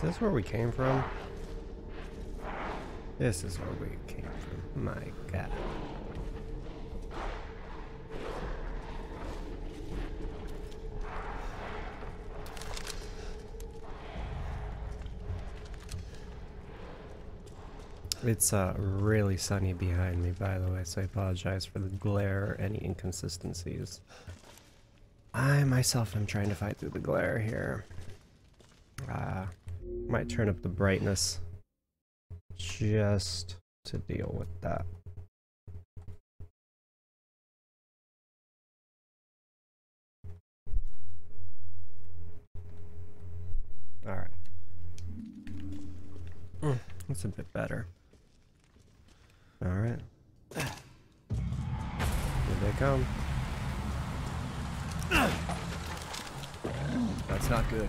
Is this where we came from? This is where we came from. My god. It's uh, really sunny behind me, by the way, so I apologize for the glare or any inconsistencies. I myself am trying to fight through the glare here. Might turn up the brightness just to deal with that. Alright. Mm, that's a bit better. Alright. Here they come. That's not good.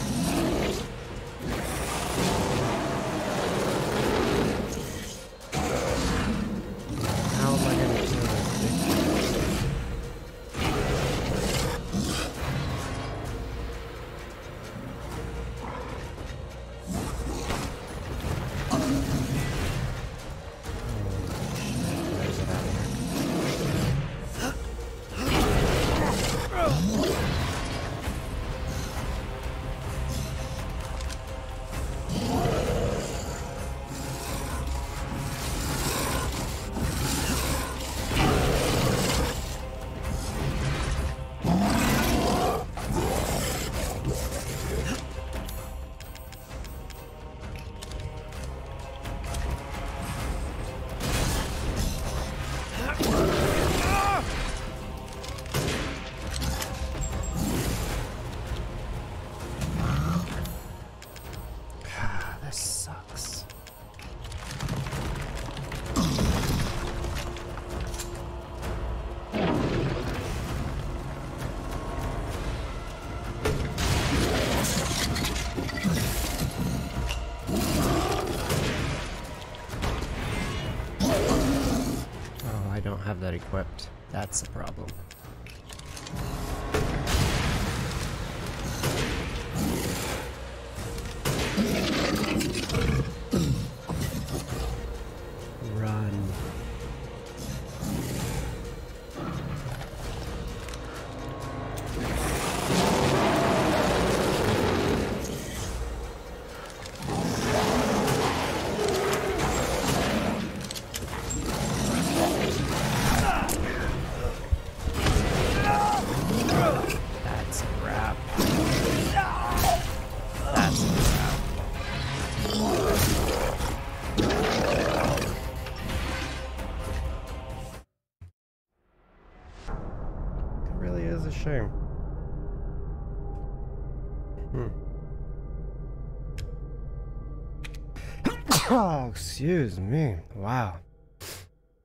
excuse me. Wow.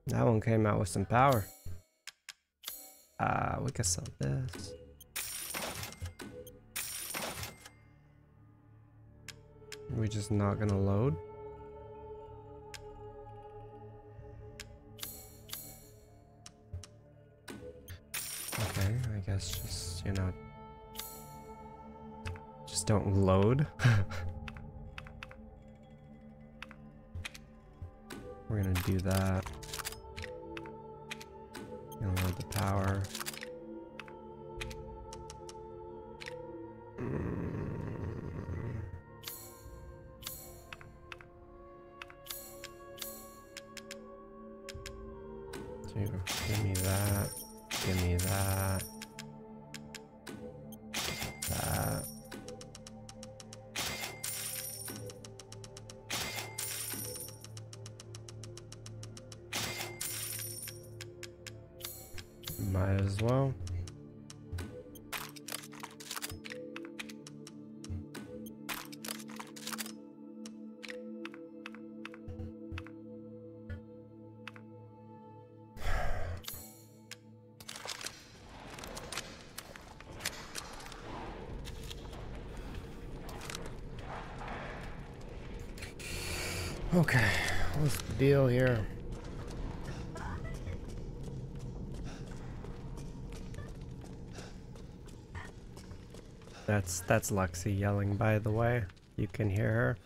That one came out with some power. Uh, we can sell this. We're just not gonna load? Okay, I guess just, you know, just don't load. We're gonna do that. Gonna load the power. Give me that. Give me. That. Deal here? That's that's Luxie yelling by the way. You can hear her.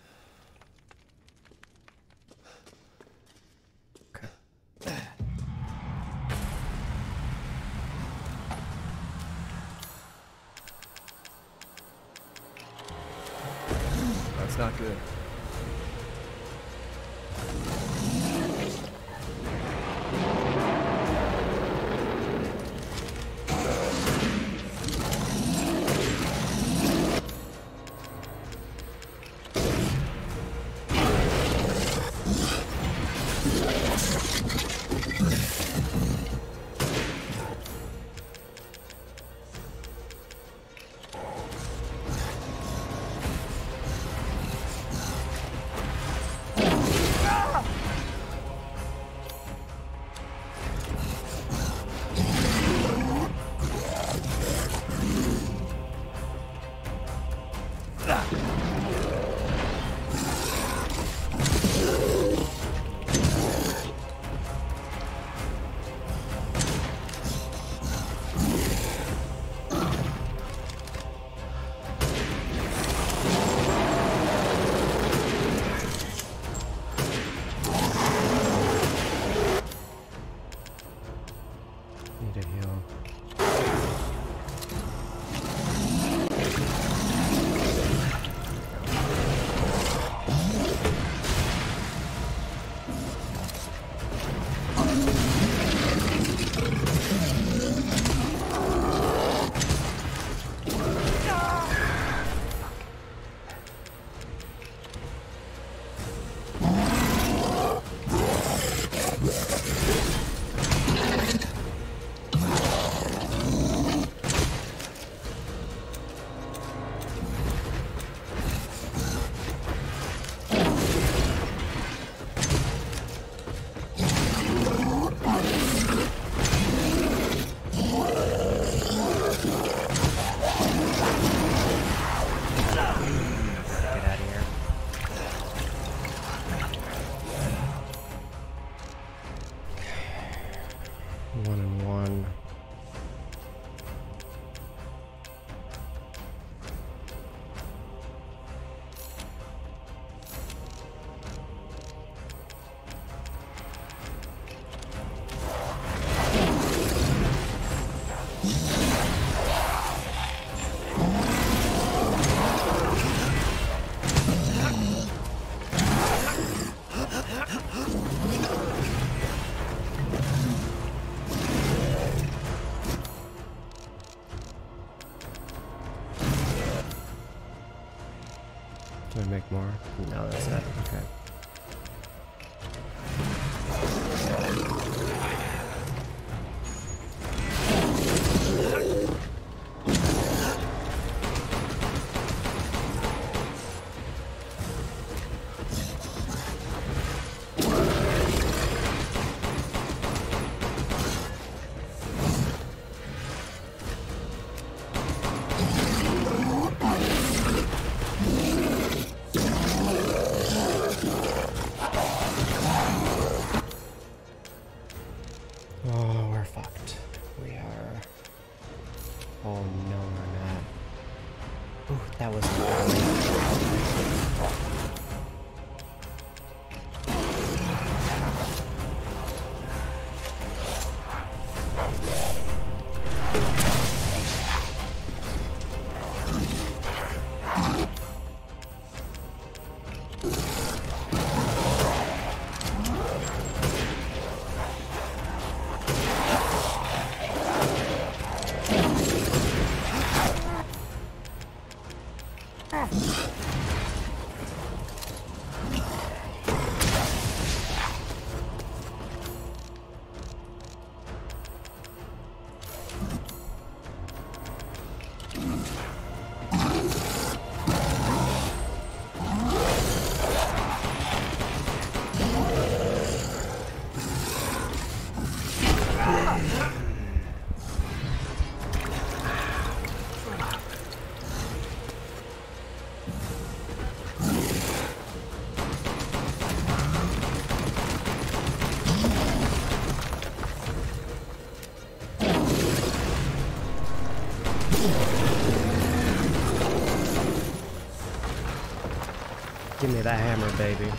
That hammer, baby.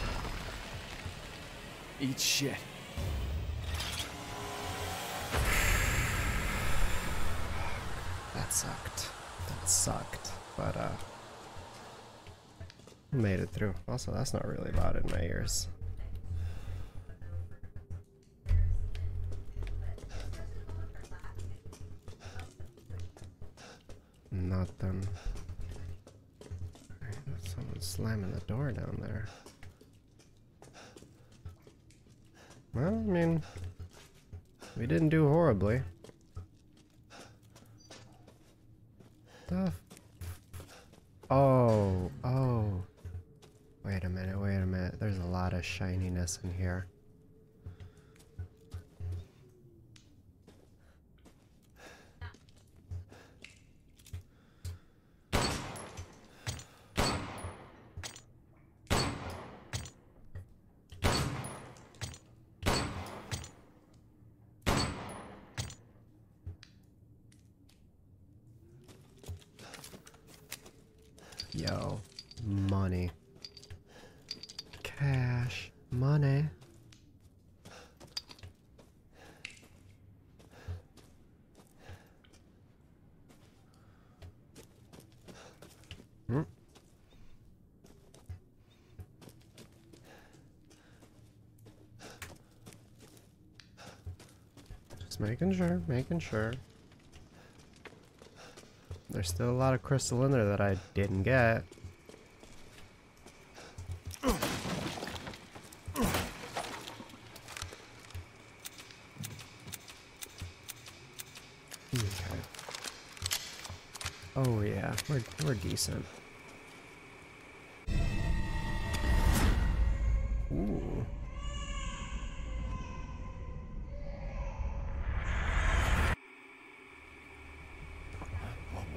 Eat shit. That sucked. That sucked. But, uh... Made it through. Also, that's not really loud in my ears. Slamming the door down there. Well, I mean, we didn't do horribly. The oh, oh. Wait a minute, wait a minute. There's a lot of shininess in here. Yo, money. Cash, money. Hmm. Just making sure, making sure. There's still a lot of crystal in there that I didn't get. Okay. Oh yeah, we're we're decent. Ooh.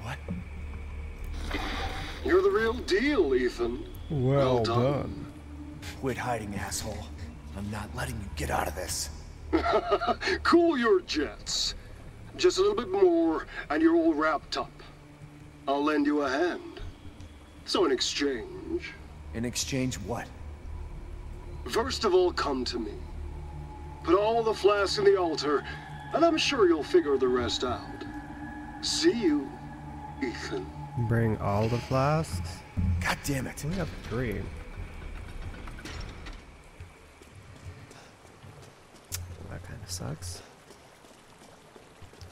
What? You're the real deal, Ethan. Well, done. Quit hiding, asshole. I'm not letting you get out of this. Cool your jets. Just a little bit more, and you're all wrapped up. I'll lend you a hand. So in exchange, In exchange, what? first of all, come to me. Put all the flasks in the altar, and I'm sure you'll figure the rest out. See you, Ethan. Bring all the flasks. God damn it. We have three. That kind of sucks.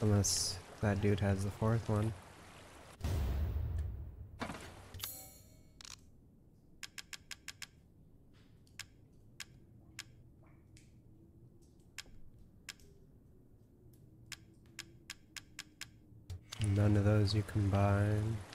Unless that dude has the fourth one. Those you combine.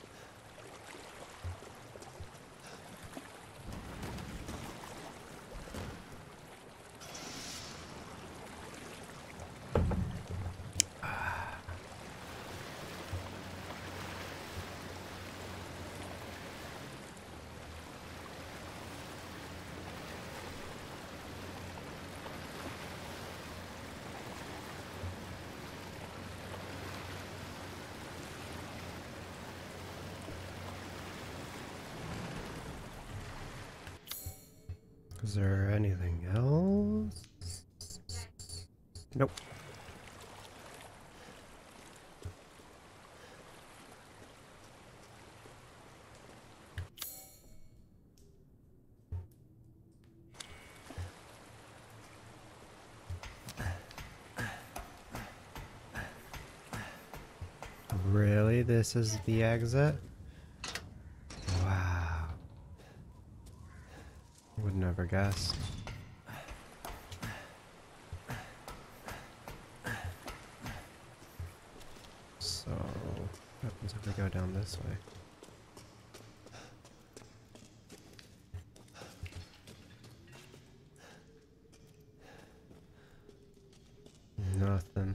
Is there anything else? Nope. Really? This is the exit? Wow. Would never guess. So, what happens if we go down this way? Nothing.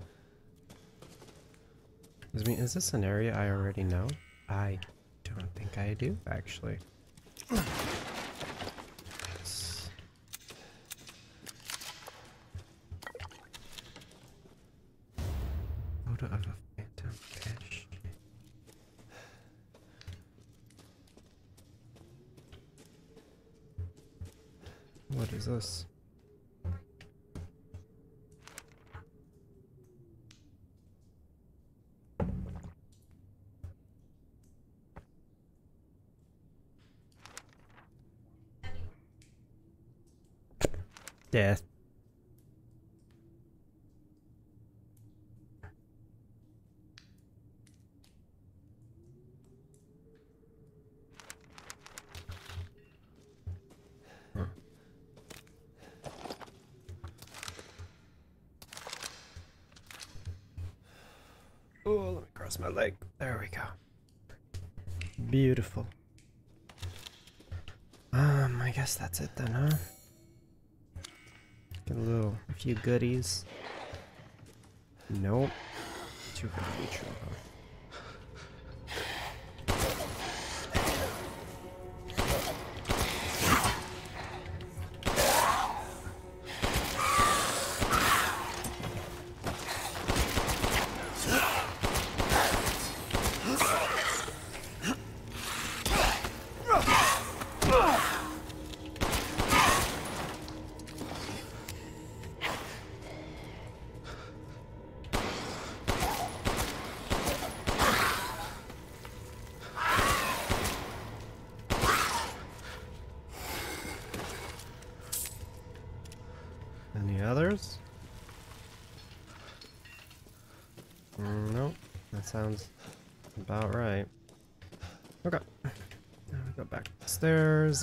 I mean, is this an area I already know? I don't think I do, actually. Death. Oh, let me cross my leg. There we go. Beautiful. Um, I guess that's it then, huh? Few goodies. Nope. Too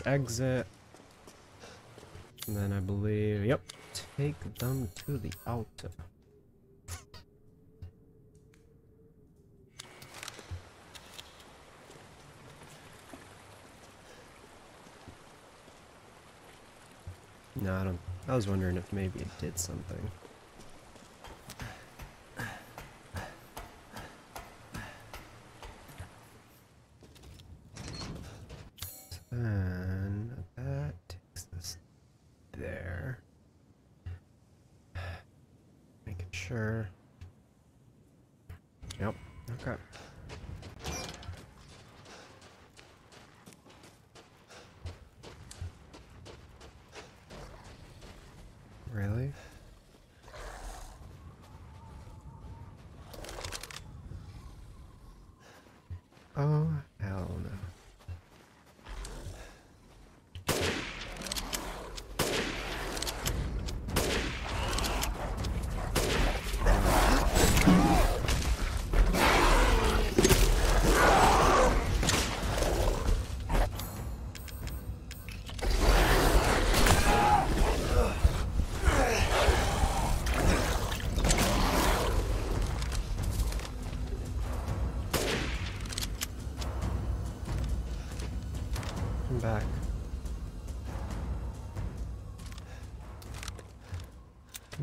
exit. And then I believe, yep, take them to the altar. No, I don't. I was wondering if maybe it did something.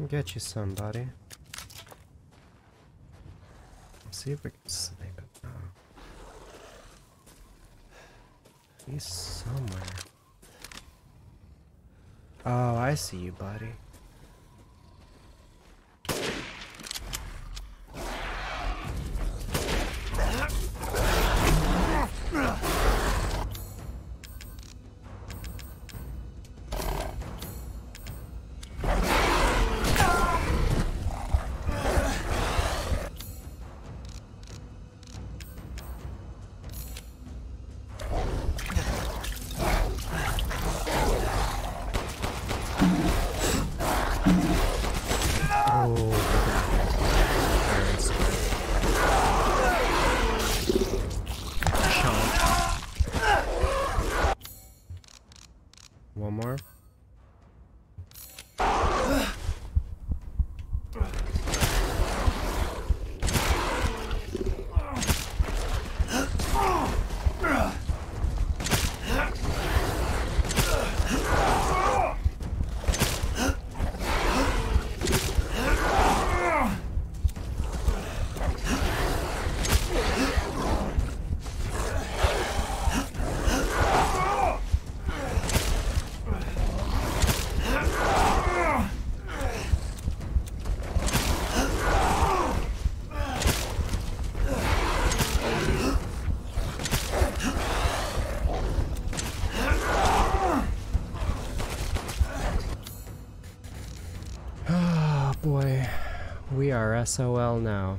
Get you somebody. See if we can snipe it. Oh. He's somewhere. Oh, I see you, buddy. PRSOL now.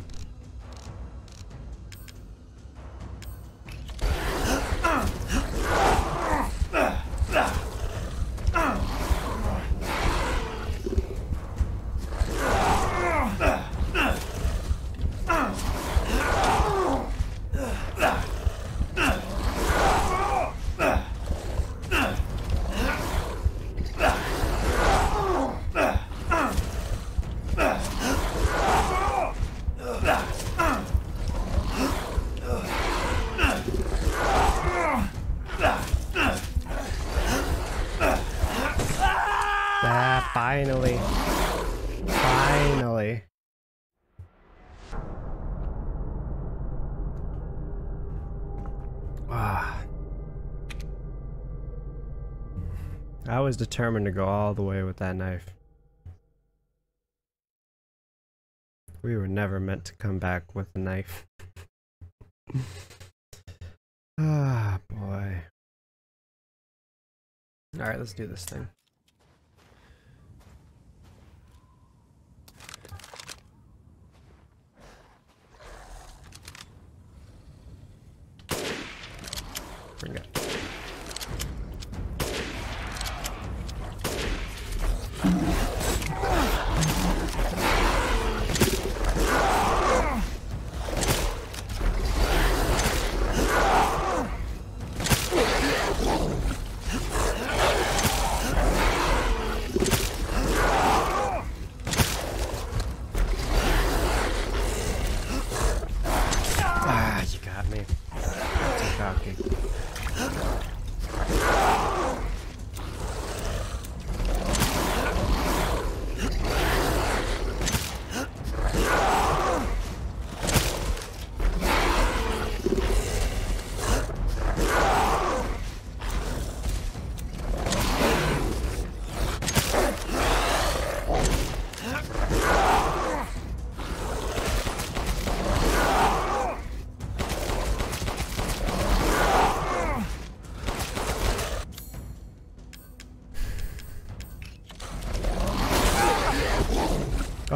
Was determined to go all the way with that knife. We were never meant to come back with a knife. ah, boy. Alright, let's do this thing.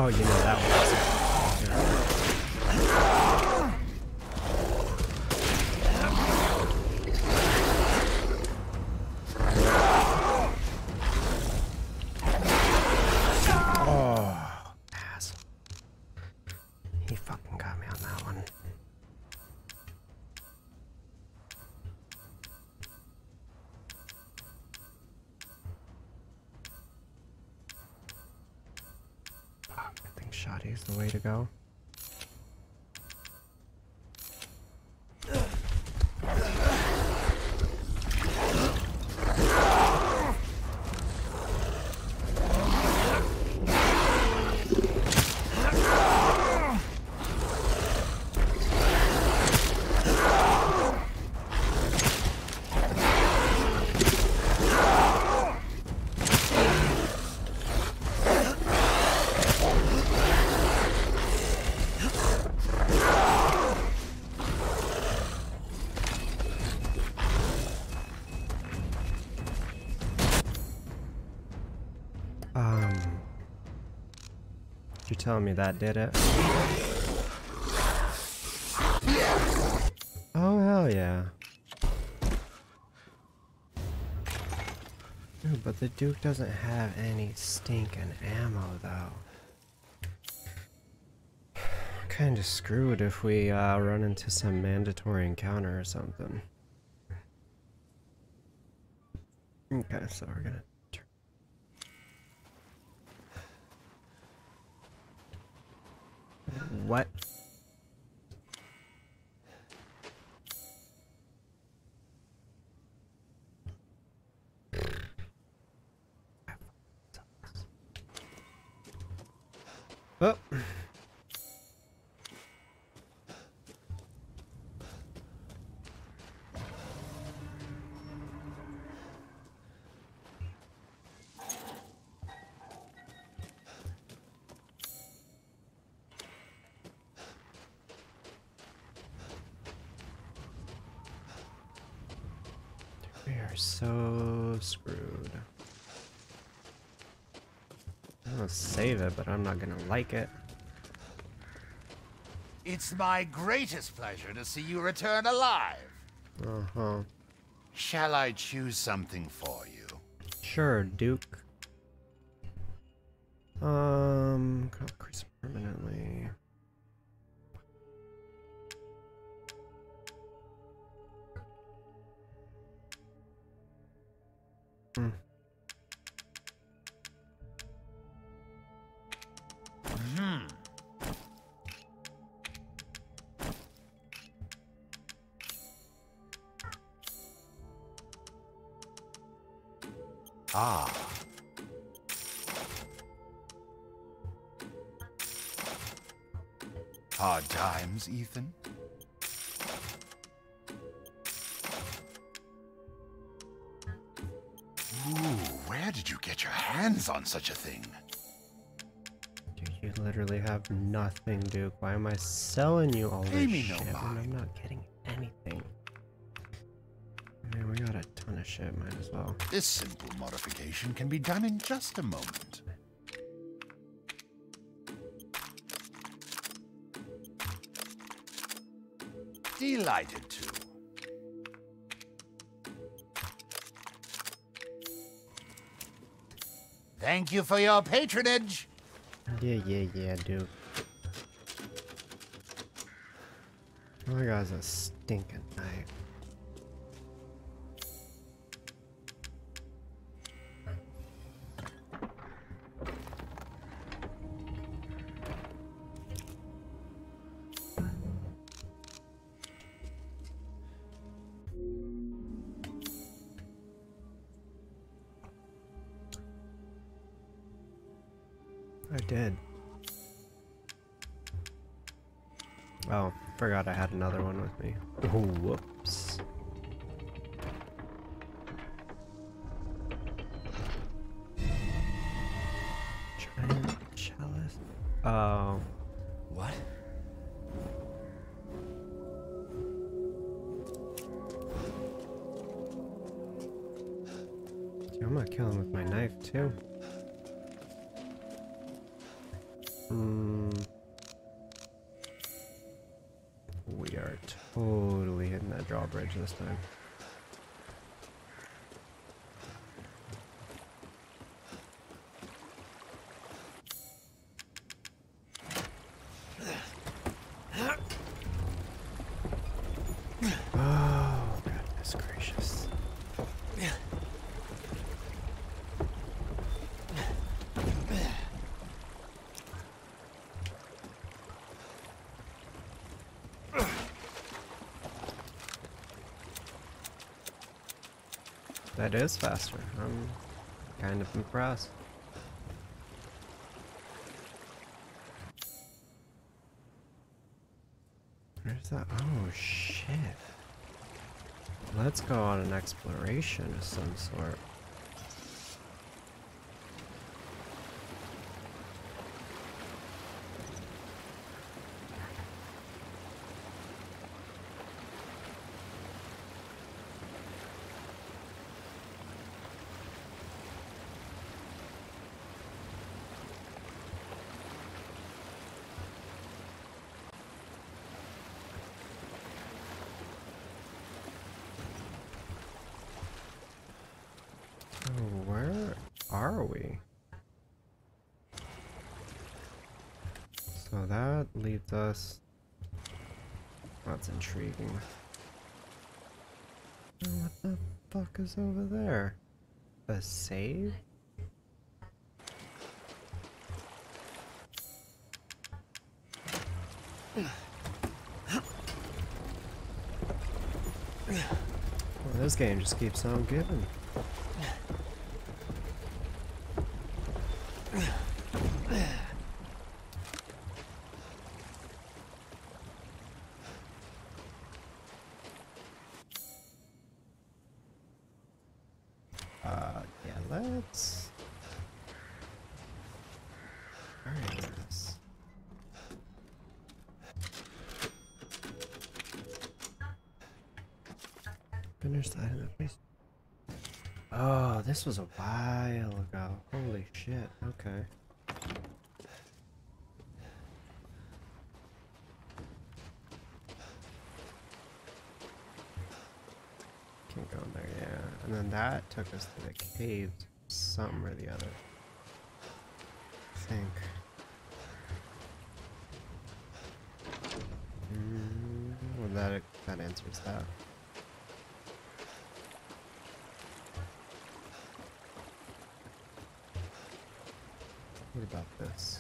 Oh, you the way to go. Telling me that did it? Oh hell yeah! Ooh, but the Duke doesn't have any stinking ammo though. Kind of screwed if we uh, run into some mandatory encounter or something. Okay, so we're gonna What? Oh. But I'm not gonna like it. It's my greatest pleasure to see you return alive. Uh-huh. Shall I choose something for you? Sure, Duke. Ah. Hard times, Ethan? Ooh, where did you get your hands on such a thing? Dude, you literally have nothing, Duke. Why am I selling you all Pay this me no shit when I'm not getting anything? Of shit. Might as well. This simple modification can be done in just a moment. Delighted to. Thank you for your patronage. Yeah, yeah, yeah, dude. Oh my guy's a stinking me. Oh, whoops. Giant chalice. Oh, What? dude, I'm gonna kill him with my knife too. Hmm. Drawbridge this time. Oh, goodness gracious. That is faster. I'm kind of impressed. Where's that? Oh, shit. Let's go on an exploration of some sort. Oh, where are we? So us. That's intriguing. What the fuck is over there? A save? Well, this game just keeps on giving. Uh, yeah, let's. Alright, this. Finish the item at least. Oh, this was a while ago. Holy shit, okay. Can't go in there, yeah. And then that took us to the cave something or the other. I think. Mm, well, that that answers that. What about this?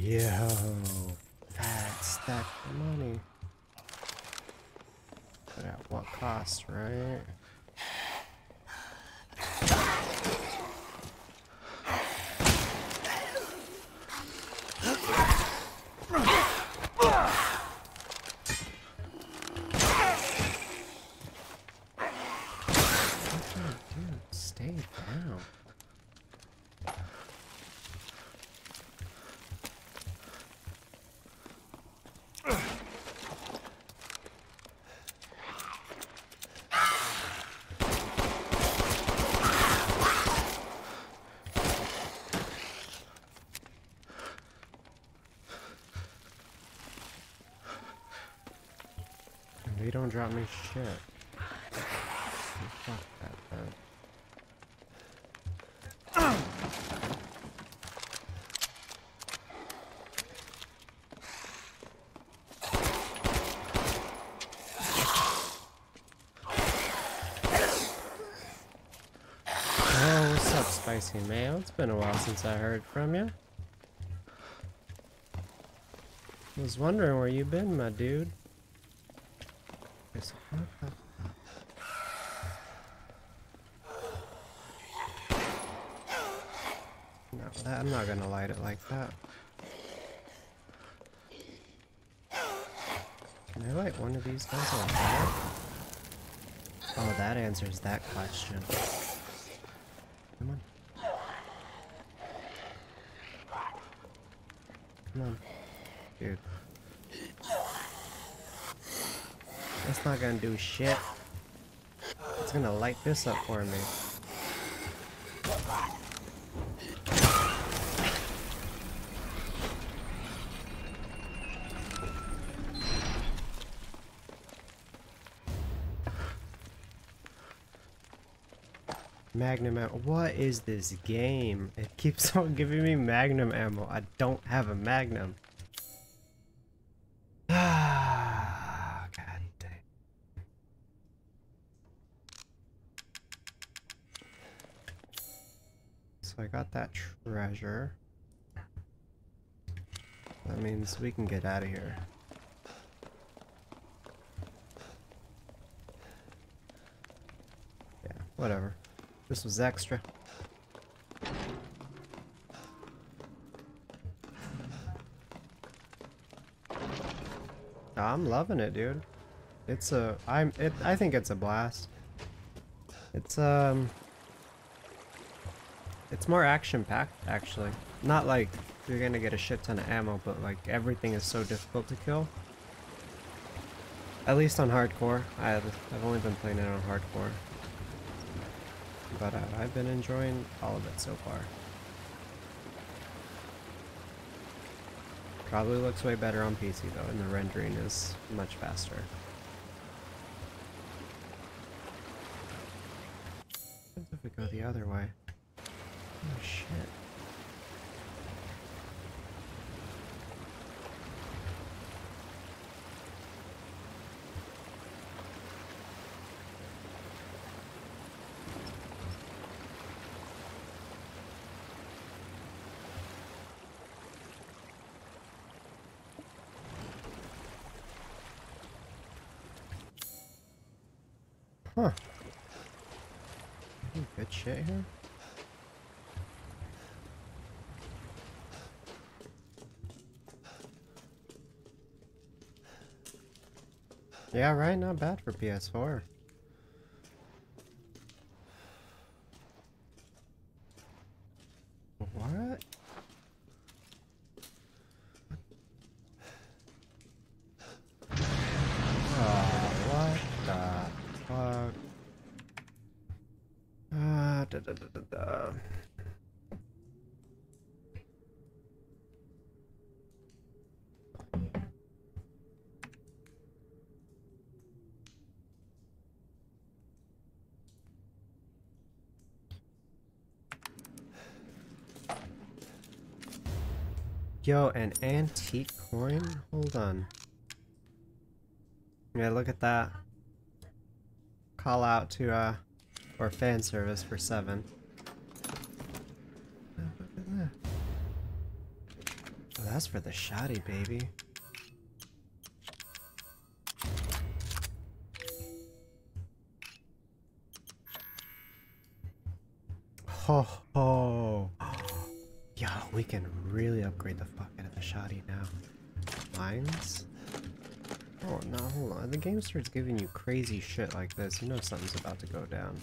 Yo, that's that money. But at what cost, right? Dude, stay down. They don't drop me shit. Fuck that what's up, Spicy Mayo? It's been a while since I heard from you. Was wondering where you been, my dude. Yes, what the- No, that, I'm not gonna light it like that. Can I light one of these guys fire? Oh, that answers that question. Come on. Come on. Dude. That's not gonna do shit. It's gonna light this up for me. Magnum ammo. What is this game? It keeps on giving me magnum ammo. I don't have a magnum. God dang. So I got that treasure. That means we can get out of here. Yeah, whatever. This was extra. I'm loving it, dude. It's a I'm it I think it's a blast. It's um it's more action packed actually. Not like you're gonna get a shit ton of ammo, but like everything is so difficult to kill. At least on hardcore. I I've only been playing it on hardcore. But uh, I've been enjoying all of it so far. Probably looks way better on PC though, and the rendering is much faster. What if we go the other way? Oh shit. Huh. Any good shit here? Yeah, right, not bad for PS4. What? Oh, what the fuck? Ah, da da da da da. Yo, an antique coin? Hold on. Yeah, look at that. Call out to, uh, or fan service for seven. Oh. Oh, that's for the shoddy, baby. Ho starts giving you crazy shit like this. You know something's about to go down.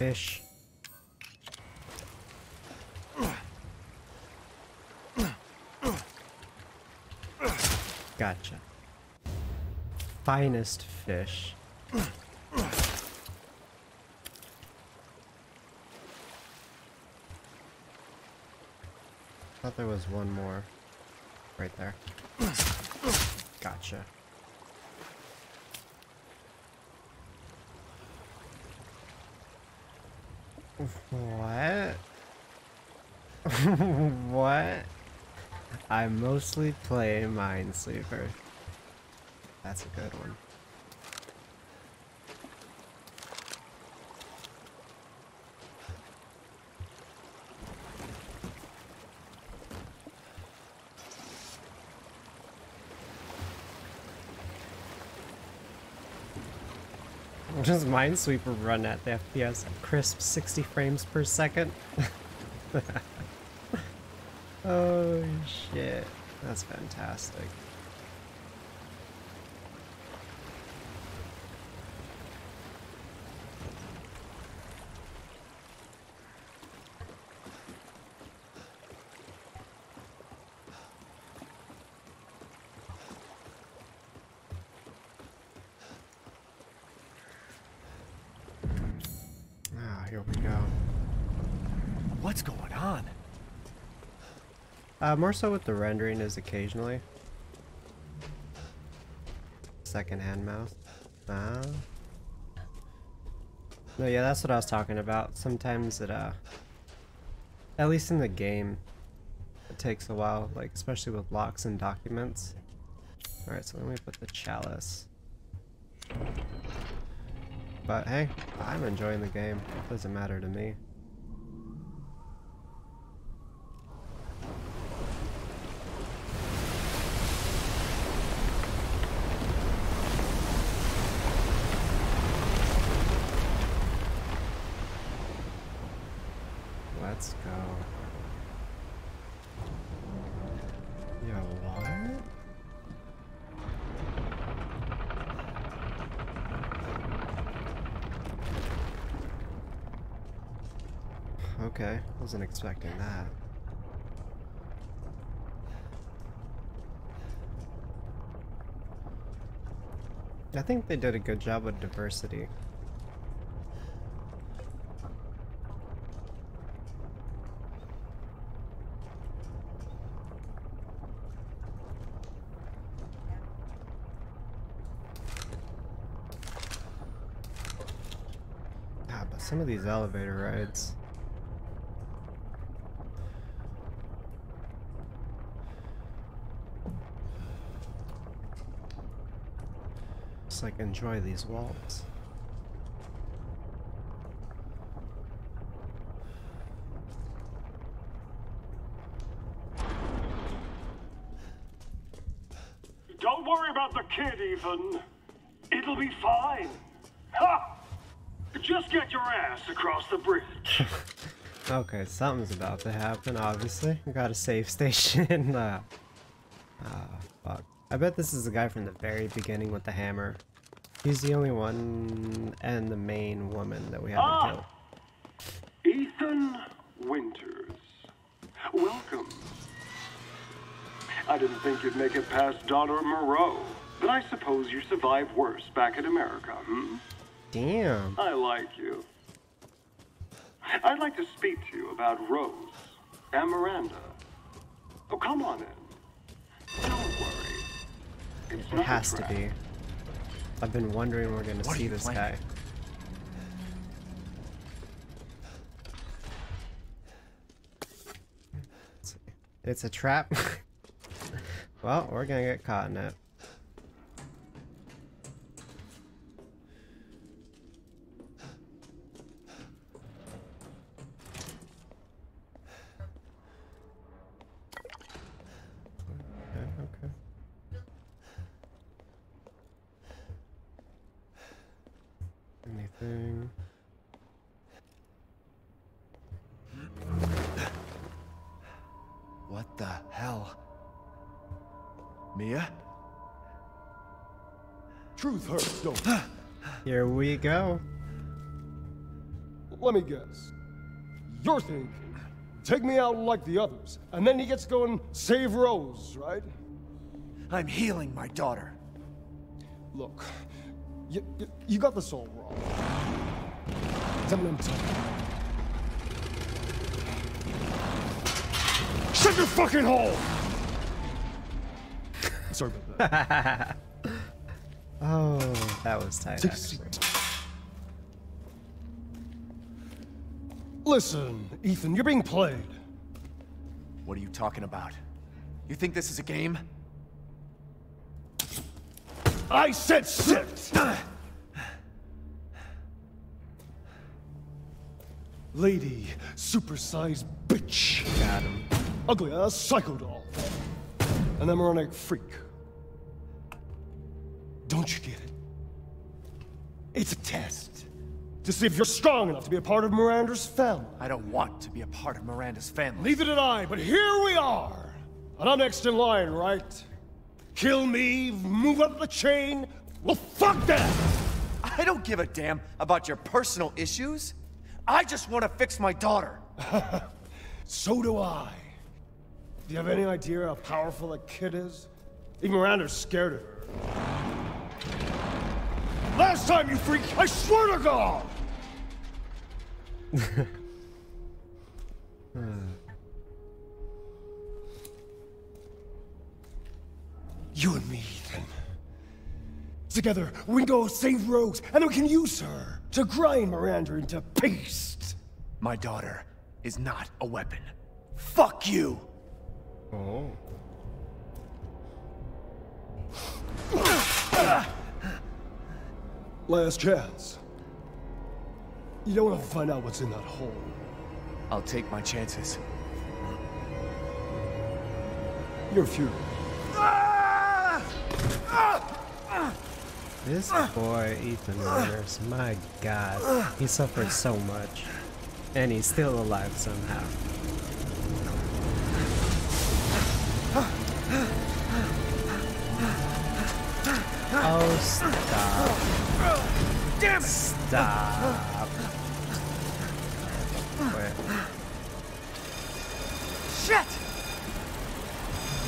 Fish. Gotcha. Finest fish. Thought there was one more. Right there. Gotcha. What? what? I mostly play Minesweeper. That's a good one. Does Minesweeper run at the FPS crisp 60 frames per second? oh shit, that's fantastic. Ah, here we go. What's going on? Uh, more so with the rendering is occasionally. Second-hand mouse. Ah. No, yeah, that's what I was talking about. Sometimes it, uh, at least in the game, it takes a while, like, especially with locks and documents. Alright, so let me put the chalice. but hey, I'm enjoying the game. It Doesn't matter to me. Wasn't expecting that. I think they did a good job with diversity. Ah, but some of these elevator rides. Just like enjoy these walls. Don't worry about the kid, Ethan. It'll be fine. Ha! Just get your ass across the bridge. Okay, something's about to happen, obviously. We got a safe station. uh, ah, fuck. I bet this is the guy from the very beginning with the hammer. He's the only one and the main woman that we haven't Ah! killed. Ethan Winters. Welcome. I didn't think you'd make it past Daughter Moreau, but I suppose you survived worse back in America, hmm? Damn. I like you. I'd like to speak to you about Rose and Miranda. Oh, come on in. Don't worry. It's It has to be. I've been wondering when we're gonna What see this planning? guy. It's- It's a trap. well, we're gonna get caught in it. Mia? Truth hurts, don't Here we go. Let me guess. You're thinking, take me out like the others, and then he gets to go and save Rose, right? I'm healing my daughter. Look, you, you, you got this all wrong. Tell me I'm telling. Shut your fucking hole! Sorry about that. Oh, that was tight. Take a Actually. seat. Listen, Ethan, you're being played. What are you talking about? You think this is a game? I said sit! Lady, supersized bitch. Got him. Ugly ass psycho doll. An embryonic freak. Don't you get it? It's a test. To see if you're strong enough to be a part of Miranda's family. I don't want to be a part of Miranda's family. Neither did I, but here we are. And I'm next in line, right? Kill me, move up the chain. Well, fuck that! I don't give a damn about your personal issues. I just want to fix my daughter. So do I. Do you have any idea how powerful that kid is? Even Miranda's scared of her. Last time, you freak, I swear to God! you and me, Ethan. Together, we can go save Rose, and then we can use her to grind Miranda into paste. My daughter is not a weapon. Fuck you! Oh. Last chance. You don't want to find out what's in that hole. I'll take my chances. You're futile. This boy, Ethan Winters, my god. He suffered so much. And he's still alive somehow. Oh, stop. Damn it! Stop. Wait. Shit!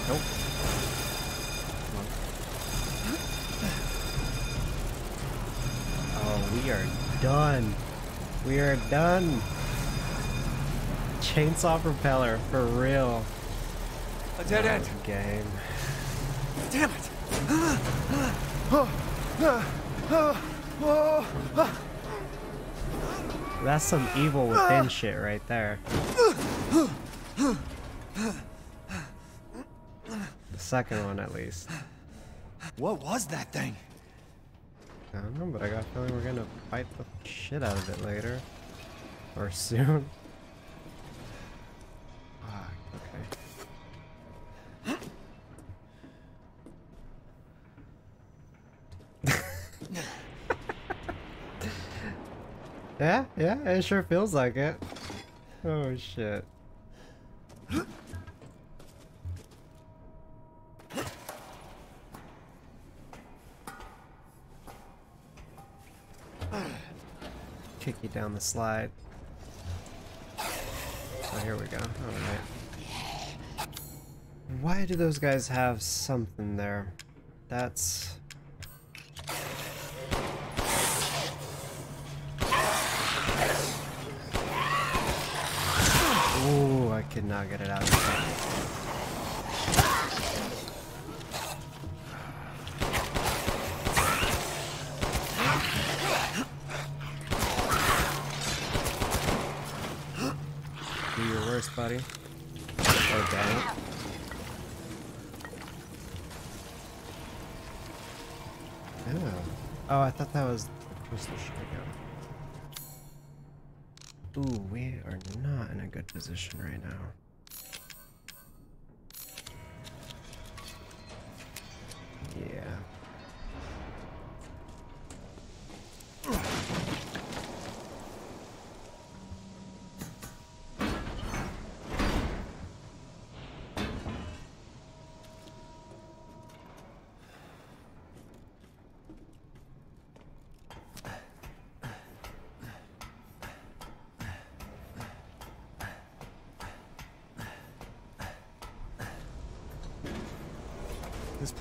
Nope. Oh, we are done. We are done. Chainsaw propeller, for real. A dead end. Game. Damn it! That's some evil within shit right there. The second one, at least. What was that thing? I don't know, but I got a feeling we're gonna fight the shit out of it later. Or soon. Fuck, okay. Yeah, yeah, it sure feels like it. Oh shit. Kick you down the slide. Oh, here we go. Alright. Why do those guys have something there? That's... Ooh, I could not get it out. Do your worst, buddy. Oh, dang it. Oh, I thought that was the crystal. Ooh, we are not in a good position right now.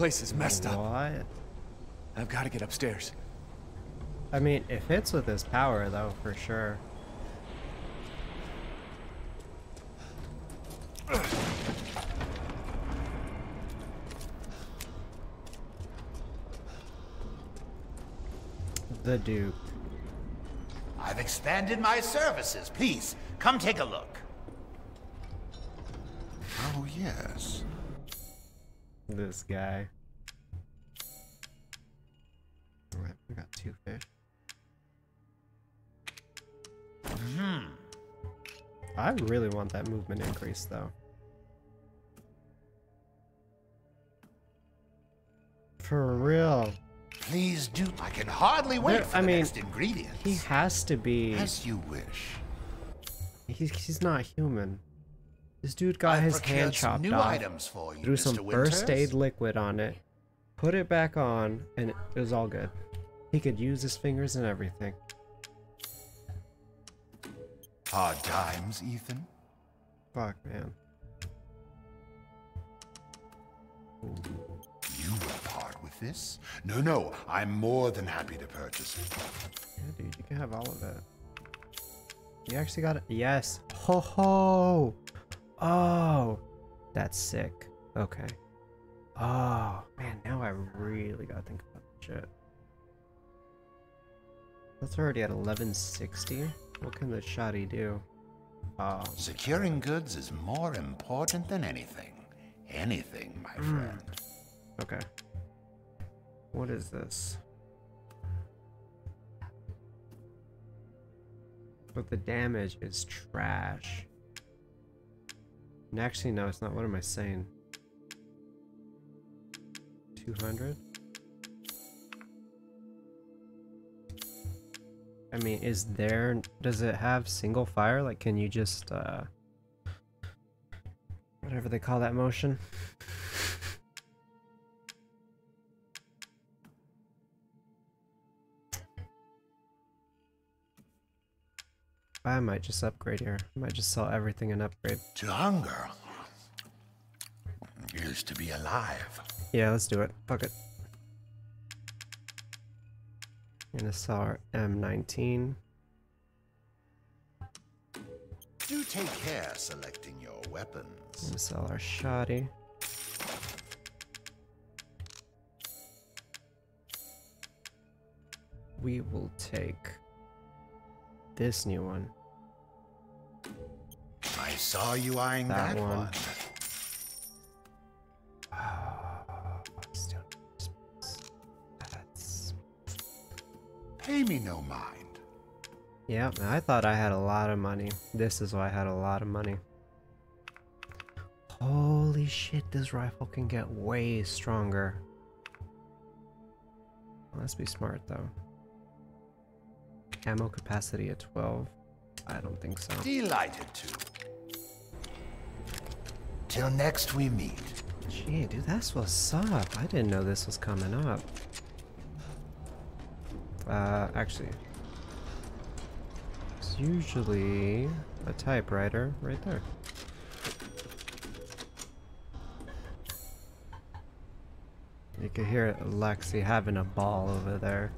Place is messed up. What? I've got to get upstairs. I mean, it fits with his power, though, for sure. The Duke. I've expanded my services. Please, come take a look. Oh, yes. This guy. Alright, we got two fish. Hmm. I really want that movement increase, though. For real. Please do. I can hardly wait There- for I the mean, next ingredients. He has to be. As you wish. He's, he's not human. This dude got I've his hand chopped new off. items for you, threw Mr. some first aid liquid on it, put it back on, and it was all good. He could use his fingers and everything. Hard times, Ethan. Fuck, man. You will part with this? No, no. I'm more than happy to purchase it. Yeah, dude, you can have all of it. You actually got it. Yes. Ho ho. Oh, that's sick. Okay. Oh man, now I really gotta think about the shit. That's already at 1160. What can the shoddy do? Oh, Securing goods is more important than anything. Anything, my Hmm. friend. okay. What is this? But the damage is trash. Actually, no, it's not. What am I saying? 200? I mean, is there, does it have single fire? Like, can you just, uh, whatever they call that motion? I might just upgrade here. I might just sell everything and upgrade. To hunger is to be alive. Yeah, let's do it. Fuck it. Gonna sell our M19. Do take care selecting your weapons. Gonna sell our shoddy. We will take this new one. I saw you eyeing That that, one. one. Pay me no mind. Yeah, I thought I had a lot of money. This is why I had a lot of money. Holy shit, this rifle can get way stronger. Let's be smart though. Ammo capacity at 12. I don't think so. Delighted to. Till next we meet. Gee, dude, that's what's up. I didn't know this was coming up. Uh, actually. It's usually a typewriter right there. You can hear Lexi having a ball over there.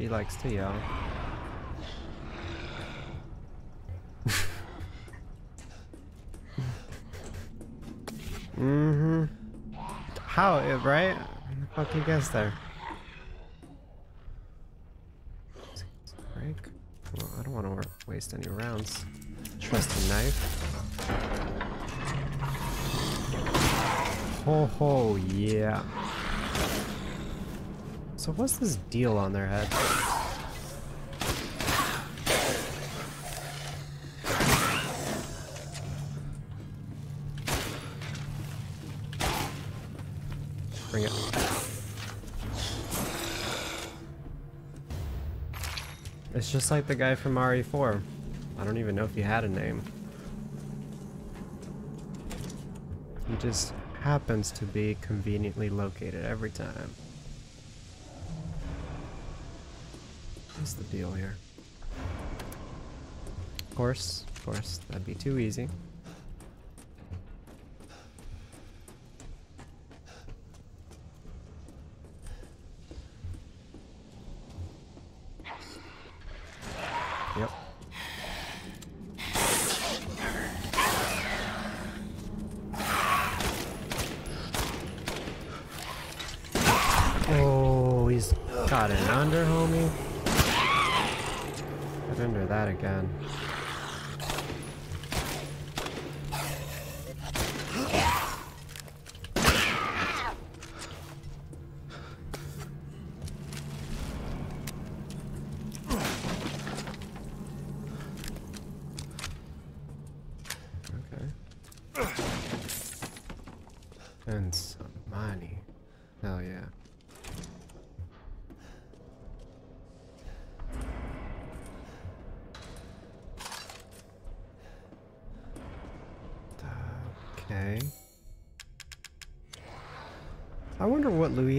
She likes to yell. mm-hmm. How, right? How can you guess there? Break. Well, I don't want to waste any rounds. Trust Trusty knife. Ho ho, yeah. So what's this deal on their head? Bring it. It's just like the guy from RE4. I don't even know if he had a name. He just happens to be conveniently located every time. What's the deal here? Of course, of course, that'd be too easy.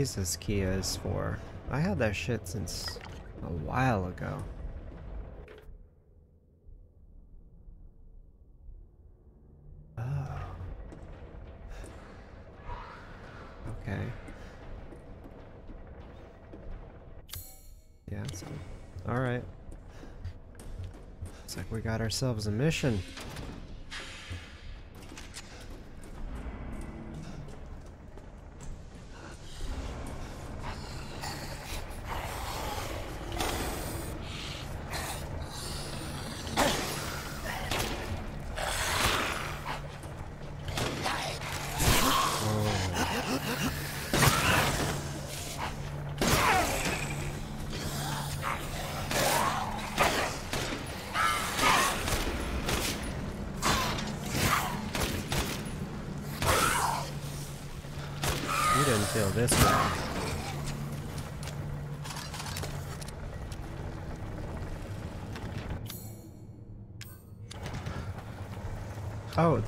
What Luiza's key is for. I had that shit since a while ago. Oh. Okay. Yeah, so. Alright. Looks like we got ourselves a mission.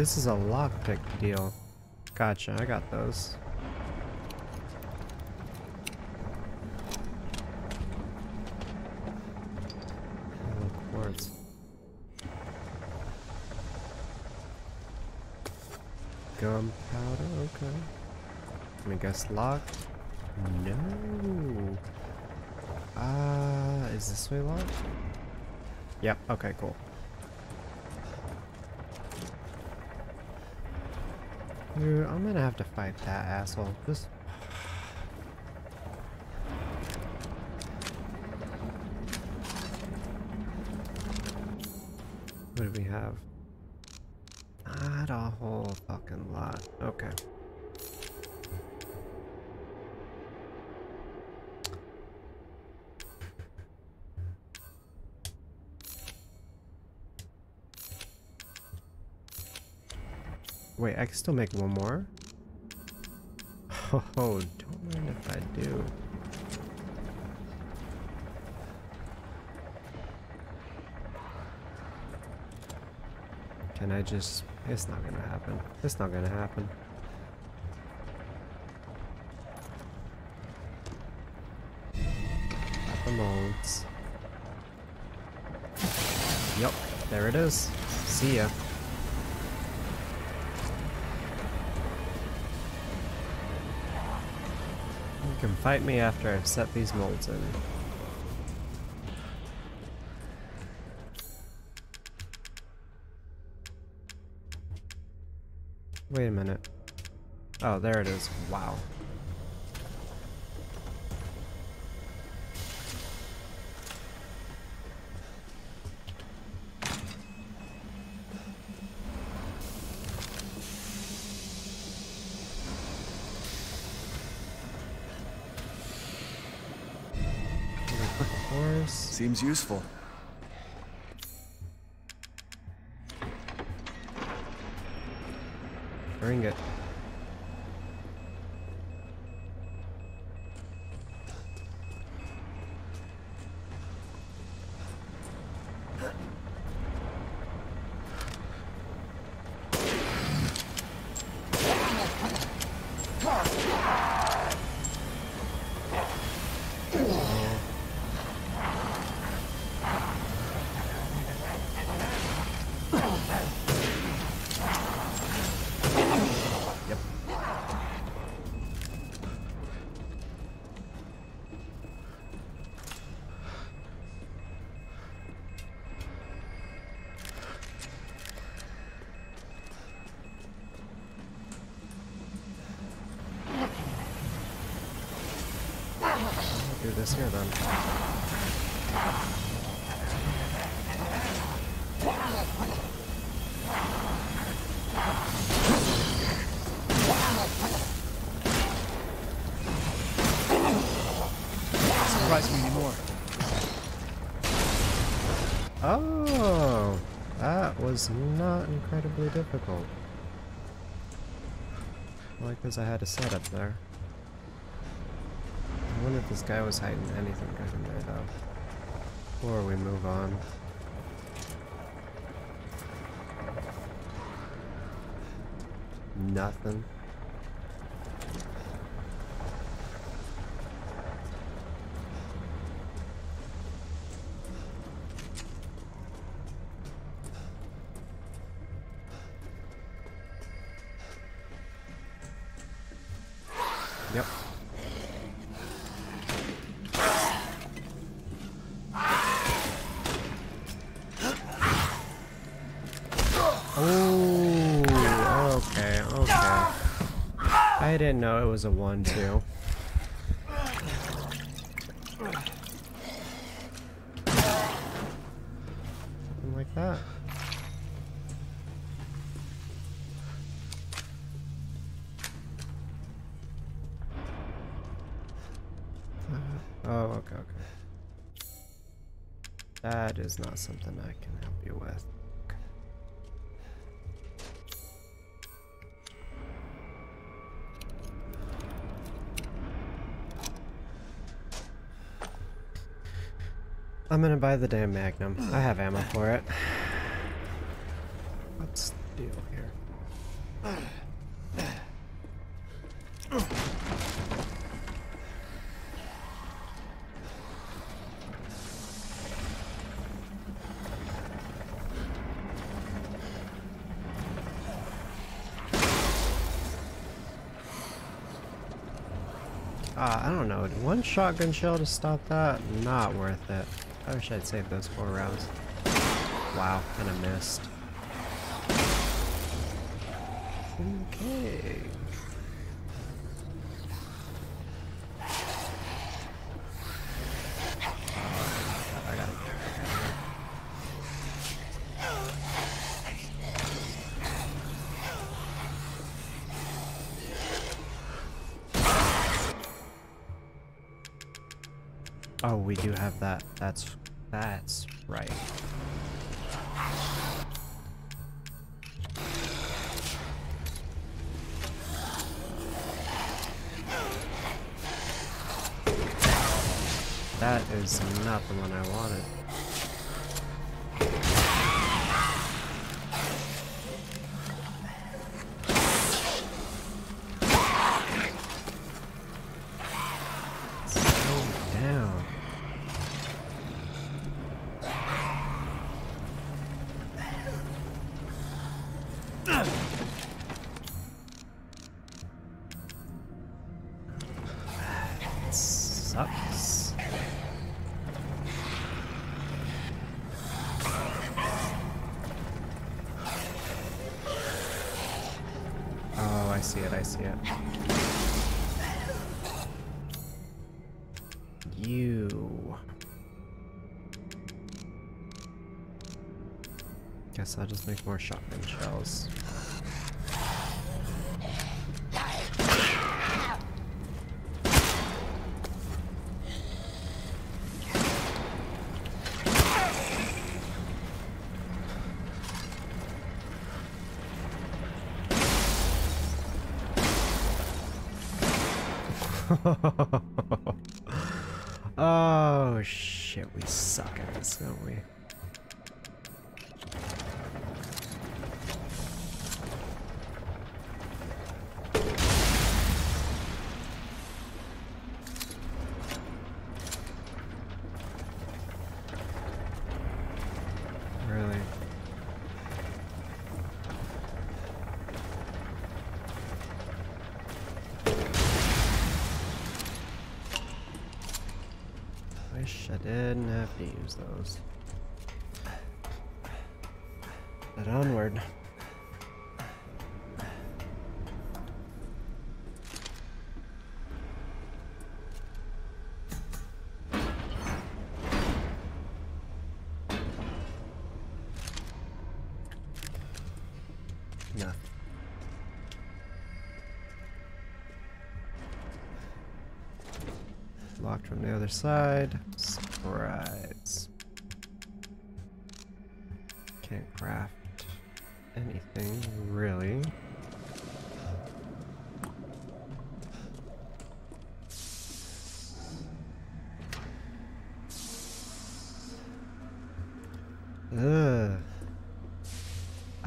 This is a lockpick deal. Gotcha, I got those. Gunpowder, okay. I guess locked? No. Ah, uh, is this way locked? Yep, okay, cool. I'm gonna have to fight that asshole. What do we have? Wait, I can still make one more? Oh, don't mind if I do. Can I just... It's not gonna happen. It's not gonna happen. Got the molds. Yep, there it is. See ya. Can fight me after I've set these molds in. Wait a minute. Oh, there it is. Wow. Seems useful. Not incredibly difficult. Like because I had a setup there. I wonder if this guy was hiding anything good in there though. Before we move on. Nothing. Didn't know it was a one-two. Something like that. Uh, oh, okay, okay. That is not something I can help you with. I'm gonna buy the damn Magnum. I have ammo for it. What's the deal here? Uh, I don't know. One shotgun shell to stop that? Not worth it. I wish I'd saved those four rounds. Wow, and I missed. Okay. I got it. Oh, we do have that. That's that's Make more shotgun shells. have to use those. But onward. Locked from the other side.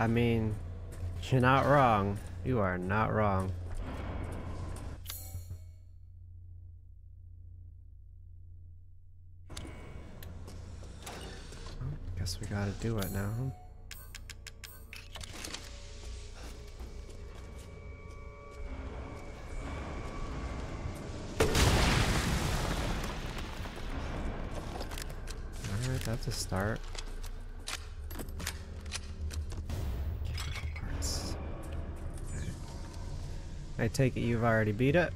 I mean, you're not wrong. You are not wrong. Guess we gotta do it now. Alright, that's a start. I take it you've already beat it?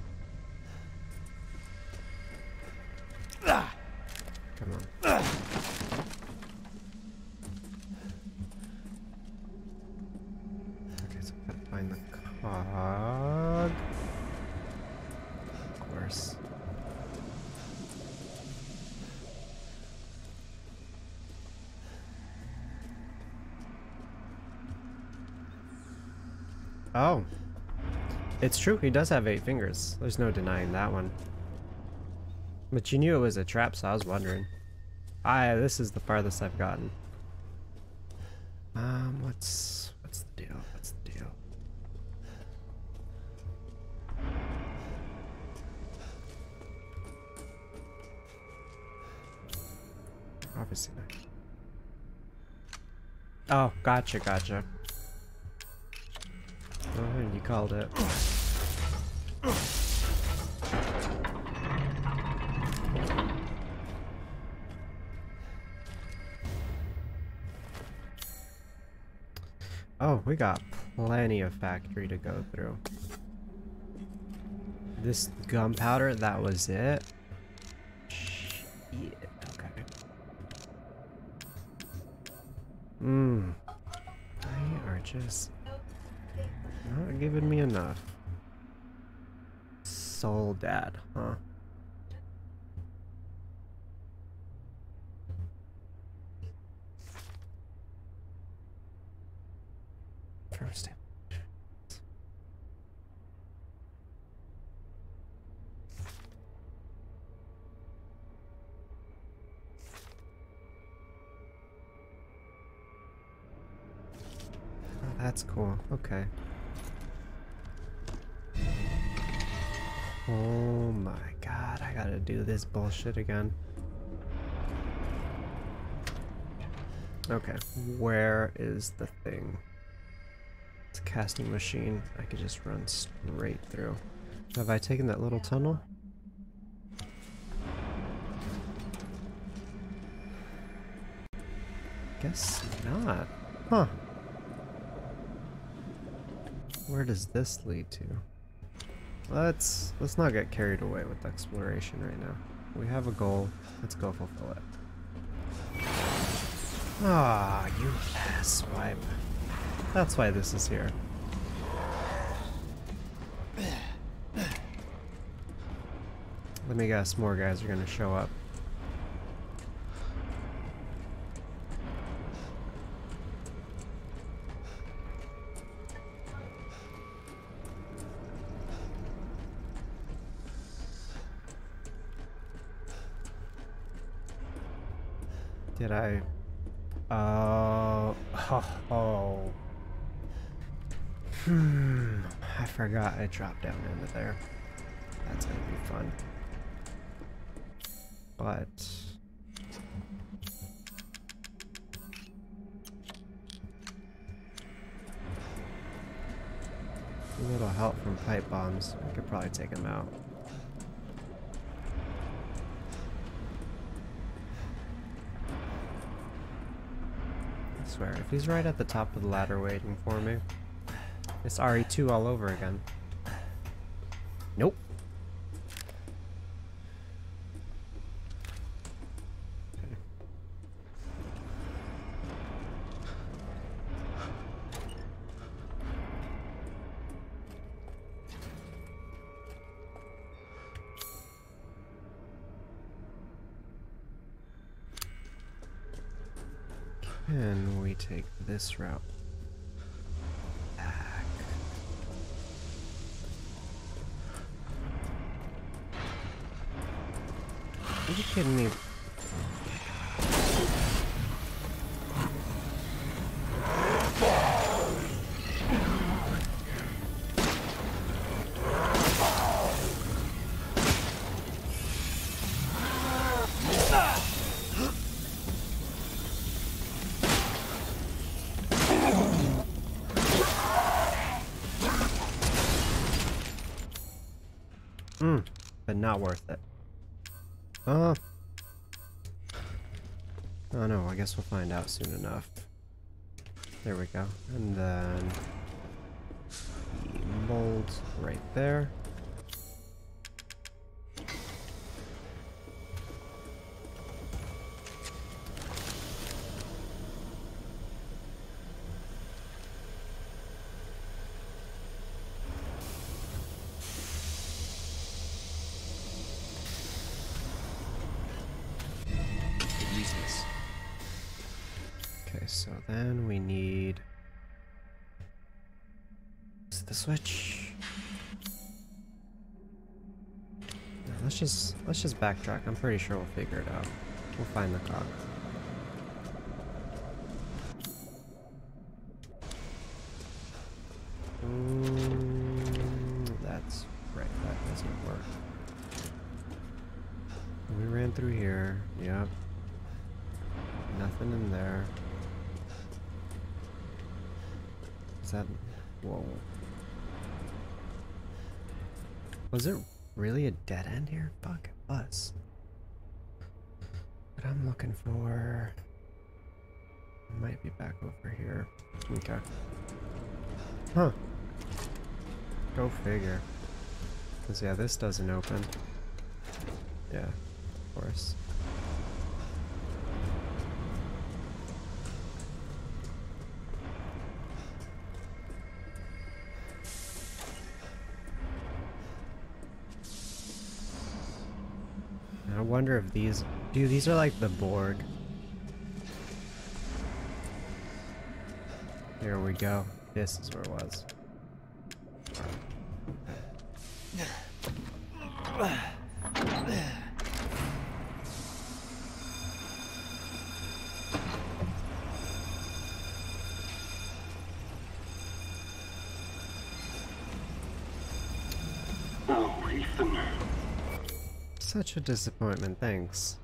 It's true, he does have eight fingers. There's no denying that one. But you knew it was a trap, so I was wondering. I this is the farthest I've gotten. Um, what's what's the deal? What's the deal? Obviously not. Oh, gotcha, gotcha. Oh, you called it. Got plenty of factory to go through. This gunpowder, that was it? That's cool. Okay. Oh my god, I gotta do this bullshit again. Okay, where is the thing? It's a casting machine. I could just run straight through. Have I taken that little tunnel? Guess not. Huh. Where does this lead to? Let's let's not get carried away with exploration right now. We have a goal. Let's go fulfill it. Ah, you asswipe. That's why this is here. Let me guess, more guys are gonna show up. Dropped down into there. That's gonna be fun. But a little help from pipe bombs. We could probably take him out. I swear, if he's right at the top of the ladder waiting for me, it's RE2 all over again. Can we take this route? Are you kidding me? Guess we'll find out soon enough. There we go. And then the mold right there. Let's just backtrack. I'm pretty sure we'll figure it out. We'll find the cog. Mm, that's right, that doesn't work. We ran through here, yep. Nothing in there. Is that... whoa. Was it really a dead end here? Fuck, it was. What I'm looking for... Might be back over here. Okay. Huh. Go figure. Yeah, this doesn't open. Yeah, of course. I wonder if these... Dude, these are like the Borg. Here we go. This is where it was. Such a disappointment, thanks.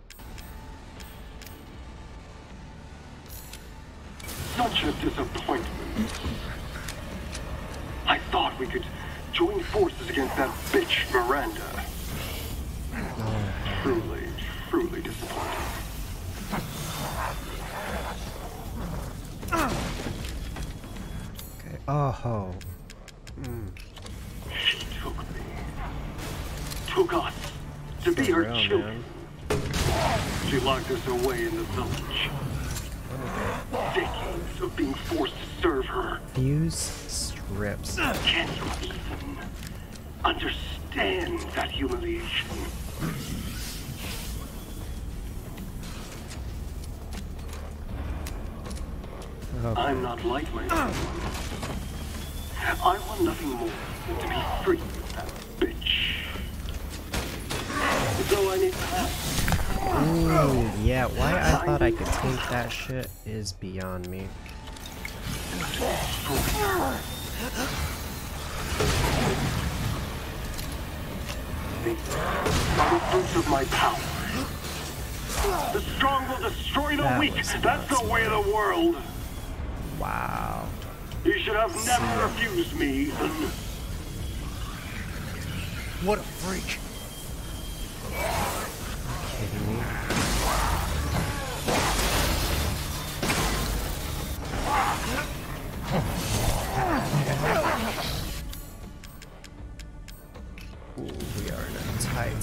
Could that shit is beyond me. the fruits of my power. The strong will destroy the That weak. That's the way of the world. Wow. You should have never refused me, Ethan. What a freak.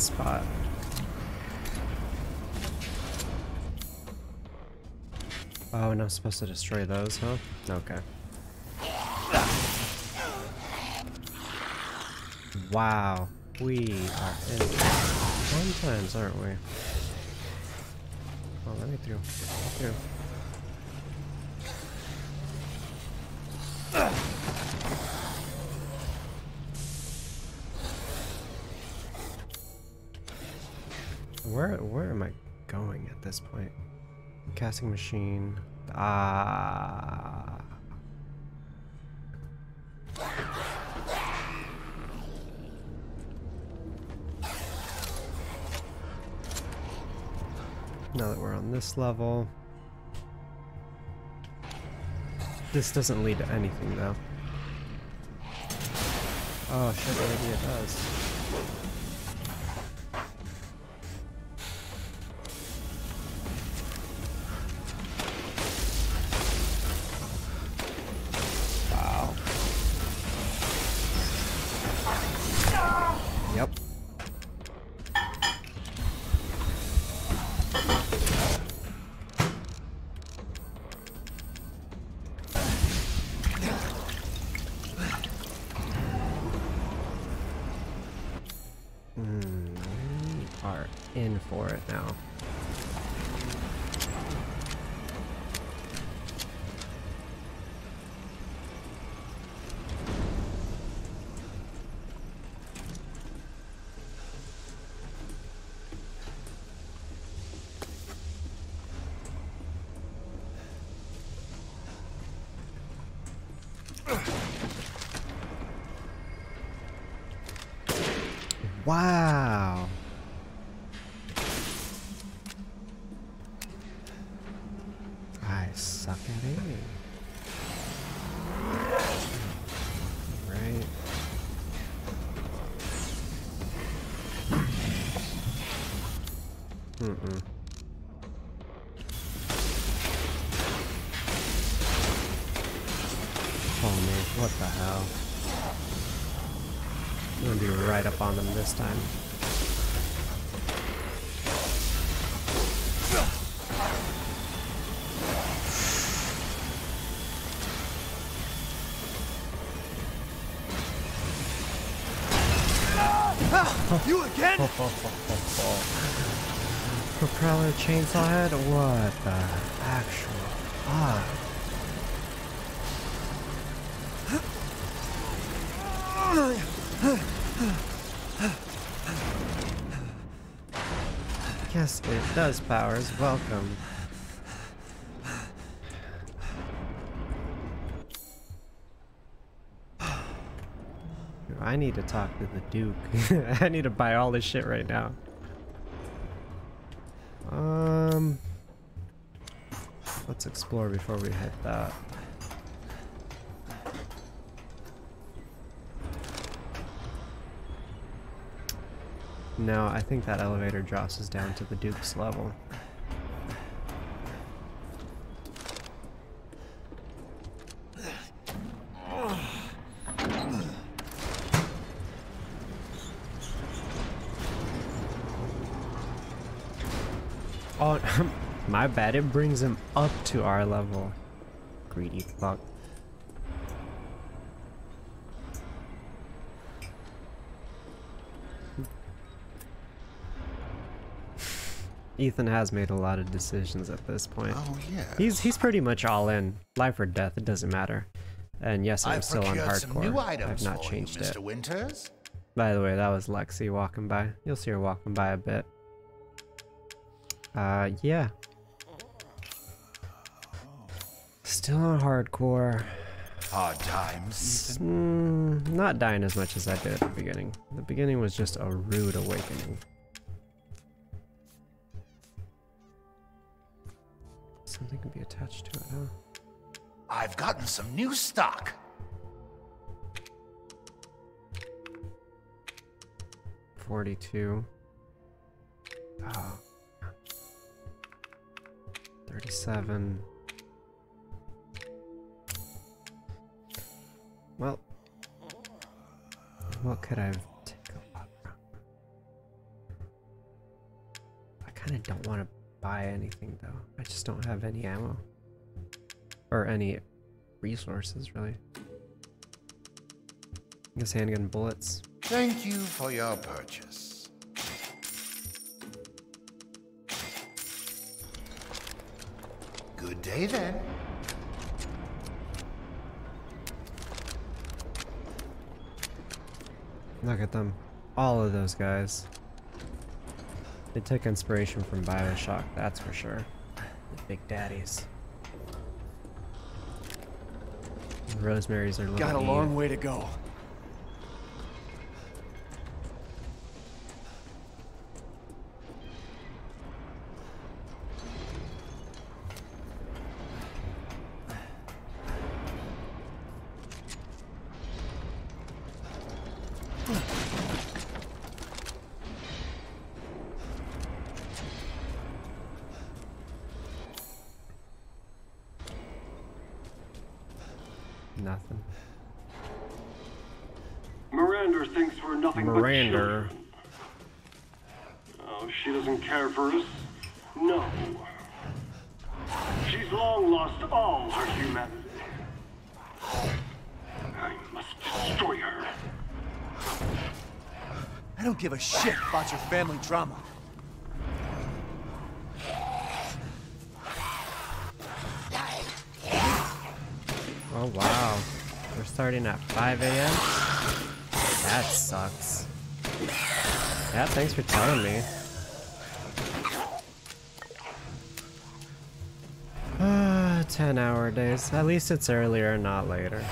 Spot. Oh, and I'm supposed to destroy those, huh? Okay. Wow, we are in fun times, aren't we? Oh, let me through. Let me through. Where where am I going at this point? Casting machine. Ah. Now that we're on this level. This doesn't lead to anything though. Oh shit, maybe it does. This time. You again? Propeller chainsaw head? What the actual fuck? Yes, it does, Powers. Welcome. I need to talk to the Duke. I need to buy all this shit right now. Um, let's explore before we hit that. No, I think that elevator drops us down to the Duke's level. Oh, my bad. It brings him up to our level. Greedy fuck. Ethan has made a lot of decisions at this point. Oh, yeah. He's he's pretty much all in. Life or death, it doesn't matter. And yes, I'm I've still on procured some new hardcore. items I've not changed you, it. Mr. Winters. By the way, that was Lexi walking by. You'll see her walking by a bit. Uh, yeah. Still on hardcore. Hard times, Mm, not dying as much as I did at the beginning. The beginning was just a rude awakening. Something can be attached to it, huh? I've gotten some new stock. Forty-two. Oh. Thirty-seven. Well, what could I take a look from? I kind of don't want to buy anything though. I just don't have any ammo or any resources really. I guess handgun bullets. Thank you for your purchase. Good day then. Look at them. All of those guys. They took inspiration from Bioshock, that's for sure. The big daddies. Rosemary's are little Got a long way to go. About your family drama. Oh wow. We're starting at 5 a.m.? That sucks. Yeah, thanks for telling me. Ah, 10 hour days. At least it's earlier, not later.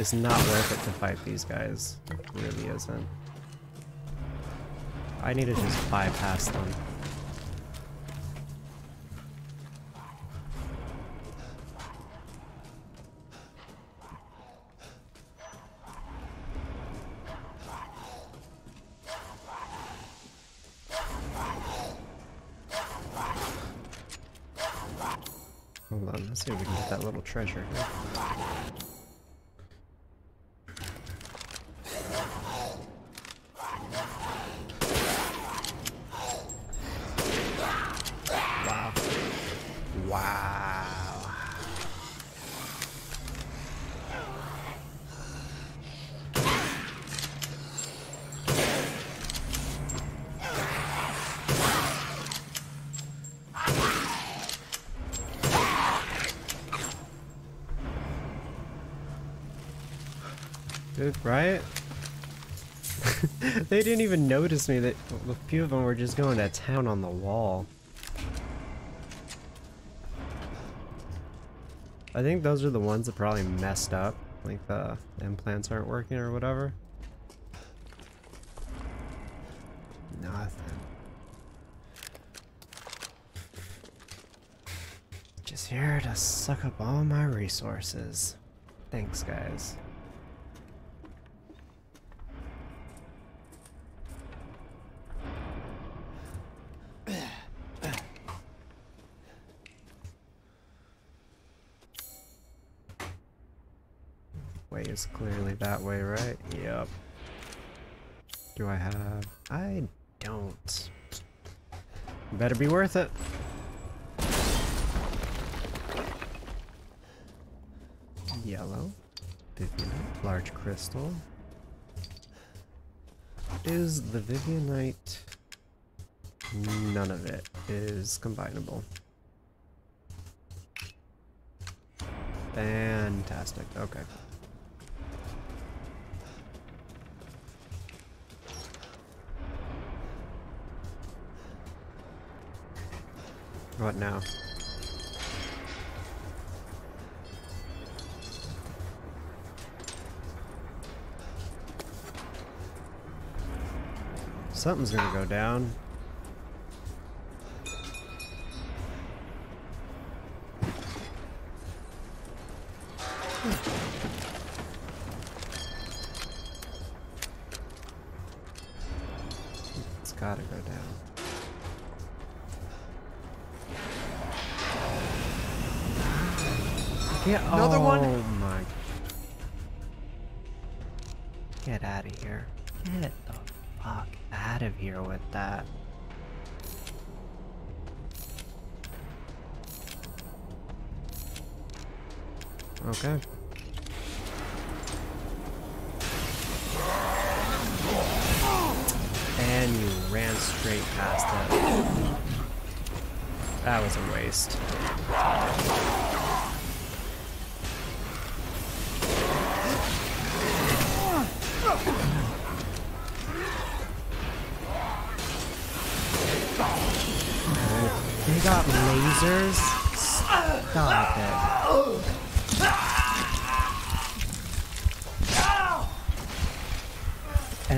Is not worth it to fight these guys. It really isn't. I need to just bypass them. Hold on, let's see if we can get that little treasure here. Wow. Wow. Right? they didn't even notice me that a few of them were just going to town on the wall. I think those are the ones that probably messed up. Like the implants aren't working or whatever. Nothing. Just here to suck up all my resources. Thanks, guys. Is clearly that way, right? Yep. Do I have... I don't. Better be worth it. Yellow. Vivianite. Large crystal. Is the Vivianite... None of it is combinable. Fantastic. Okay. What now? Something's gonna go down.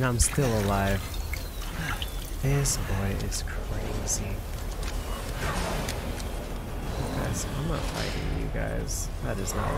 And I'm still alive. This boy is crazy. Guys, I'm not fighting you guys. That is not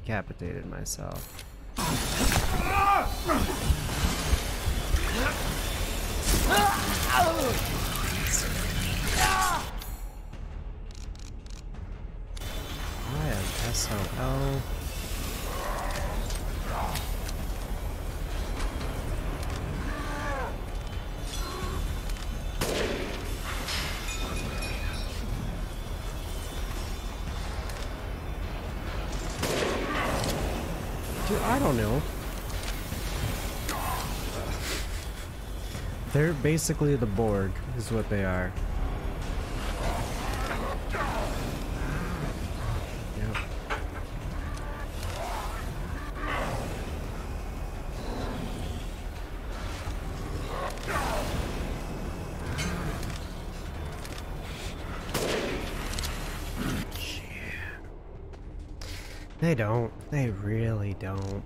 decapitated myself. Dude, I don't know. They're basically the Borg, is what they are. Yep. They don't. They really don't.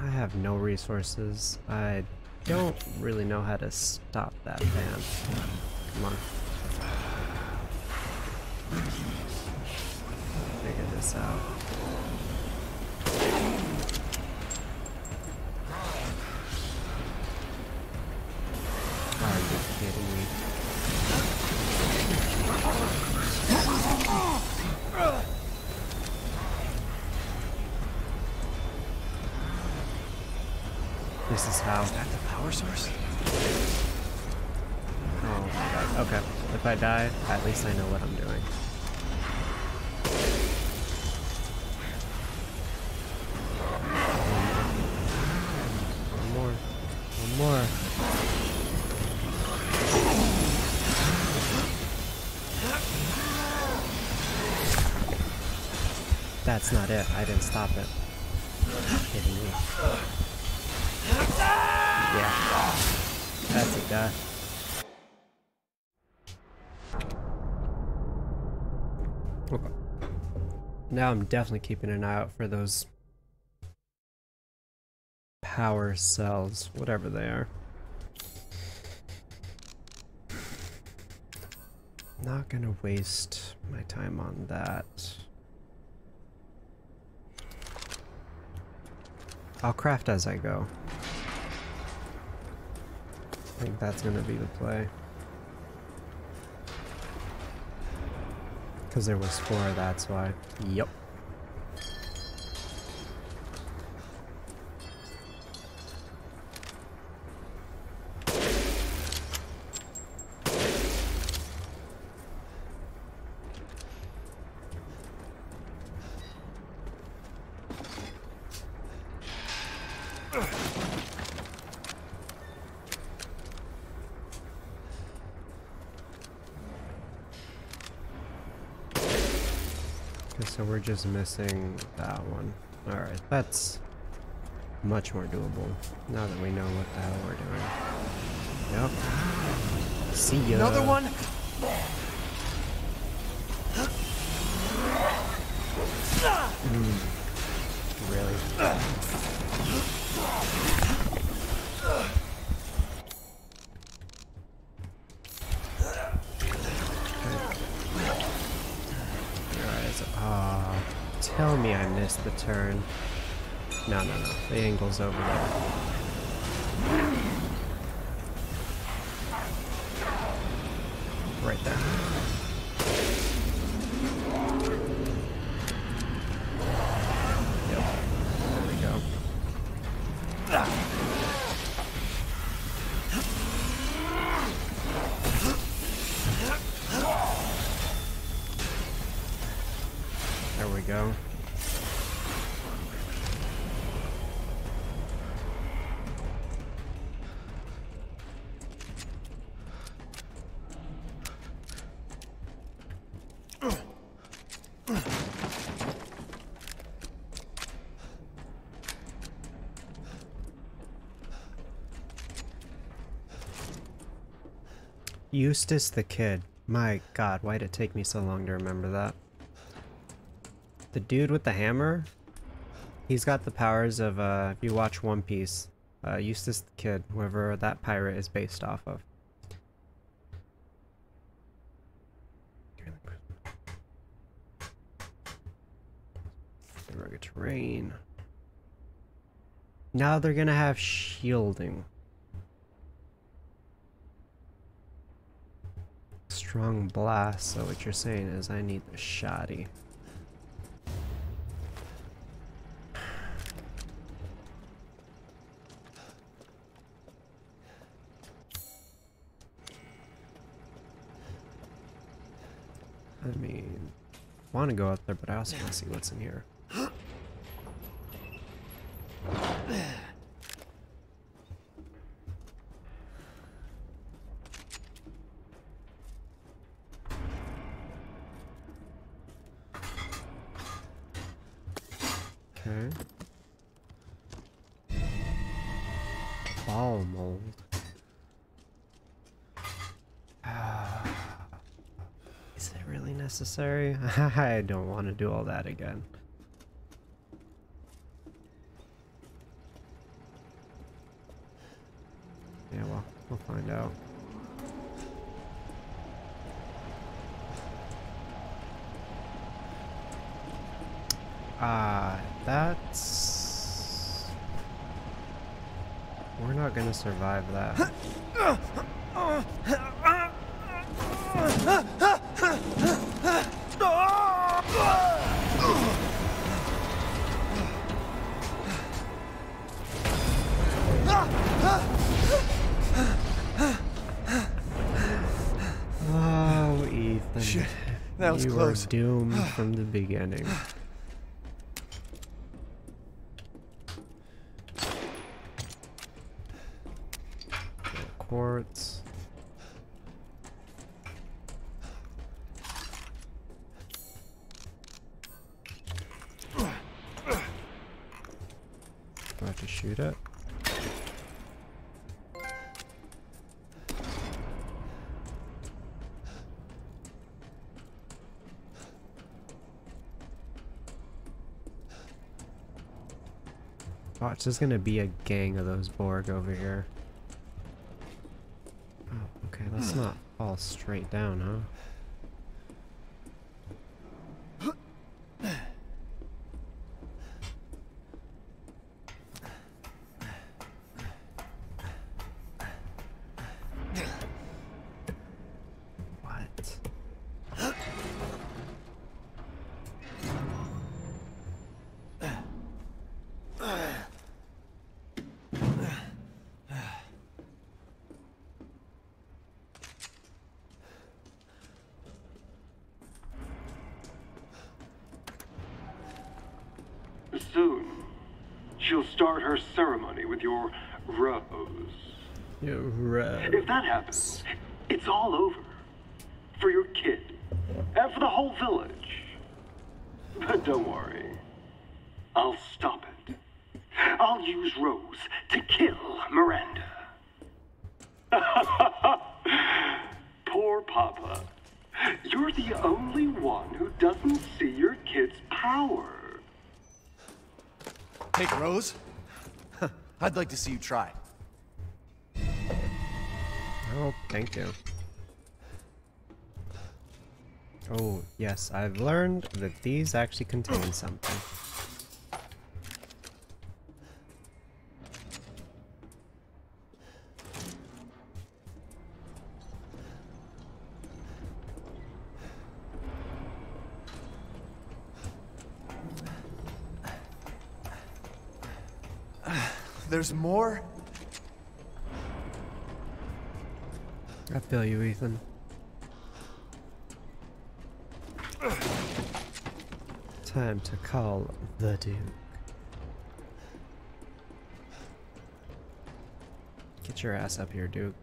I have no resources. I don't really know how to stop that van. Come on. Figure this out. That's not it. I didn't stop it. kidding me. Yeah. That's a death. Okay. Now I'm definitely keeping an eye out for those power cells, whatever they are. Not gonna waste my time on that. I'll craft as I go. I think that's gonna be the play. Because there was four, that's why. Yep. Okay, so we're just missing that one. Alright, that's much more doable now that we know what the hell we're doing. Yep. See ya. Another one? Really? Alright, so, ah, tell me I missed the turn. No, no, no. The angle's over there. Eustass the Kid. My god, why'd it take me so long to remember that? The dude with the hammer? He's got the powers of, uh, if you watch One Piece, uh, Eustass the Kid, whoever that pirate is based off of. Rugged terrain. Now they're gonna have shielding. Strong blast, so what you're saying is I need the shoddy. I mean, I want to go out there, but I also want to see what's in here. Necessary? I don't want to do all that again. Yeah, well, we'll find out. Ah, that's... We're not gonna survive that. was you close. were doomed from the beginning. Watch, there's gonna be a gang of those Borg over here. Oh, okay, let's hmm. not fall straight down, huh? What? Soon, she'll start her ceremony with your Rose. You red. If that happens, it's all over. For your kid. And for the whole village. But don't worry. I'll stop it. I'll use Rose to kill Miranda. Poor Papa. You're the only one who doesn't see your kid's power. Take Rose? I'd like to see you try. Oh, thank you. Oh, yes, I've learned that these actually contain something. There's more? I feel you, Ethan. Time to call the Duke. Get your ass up here, Duke.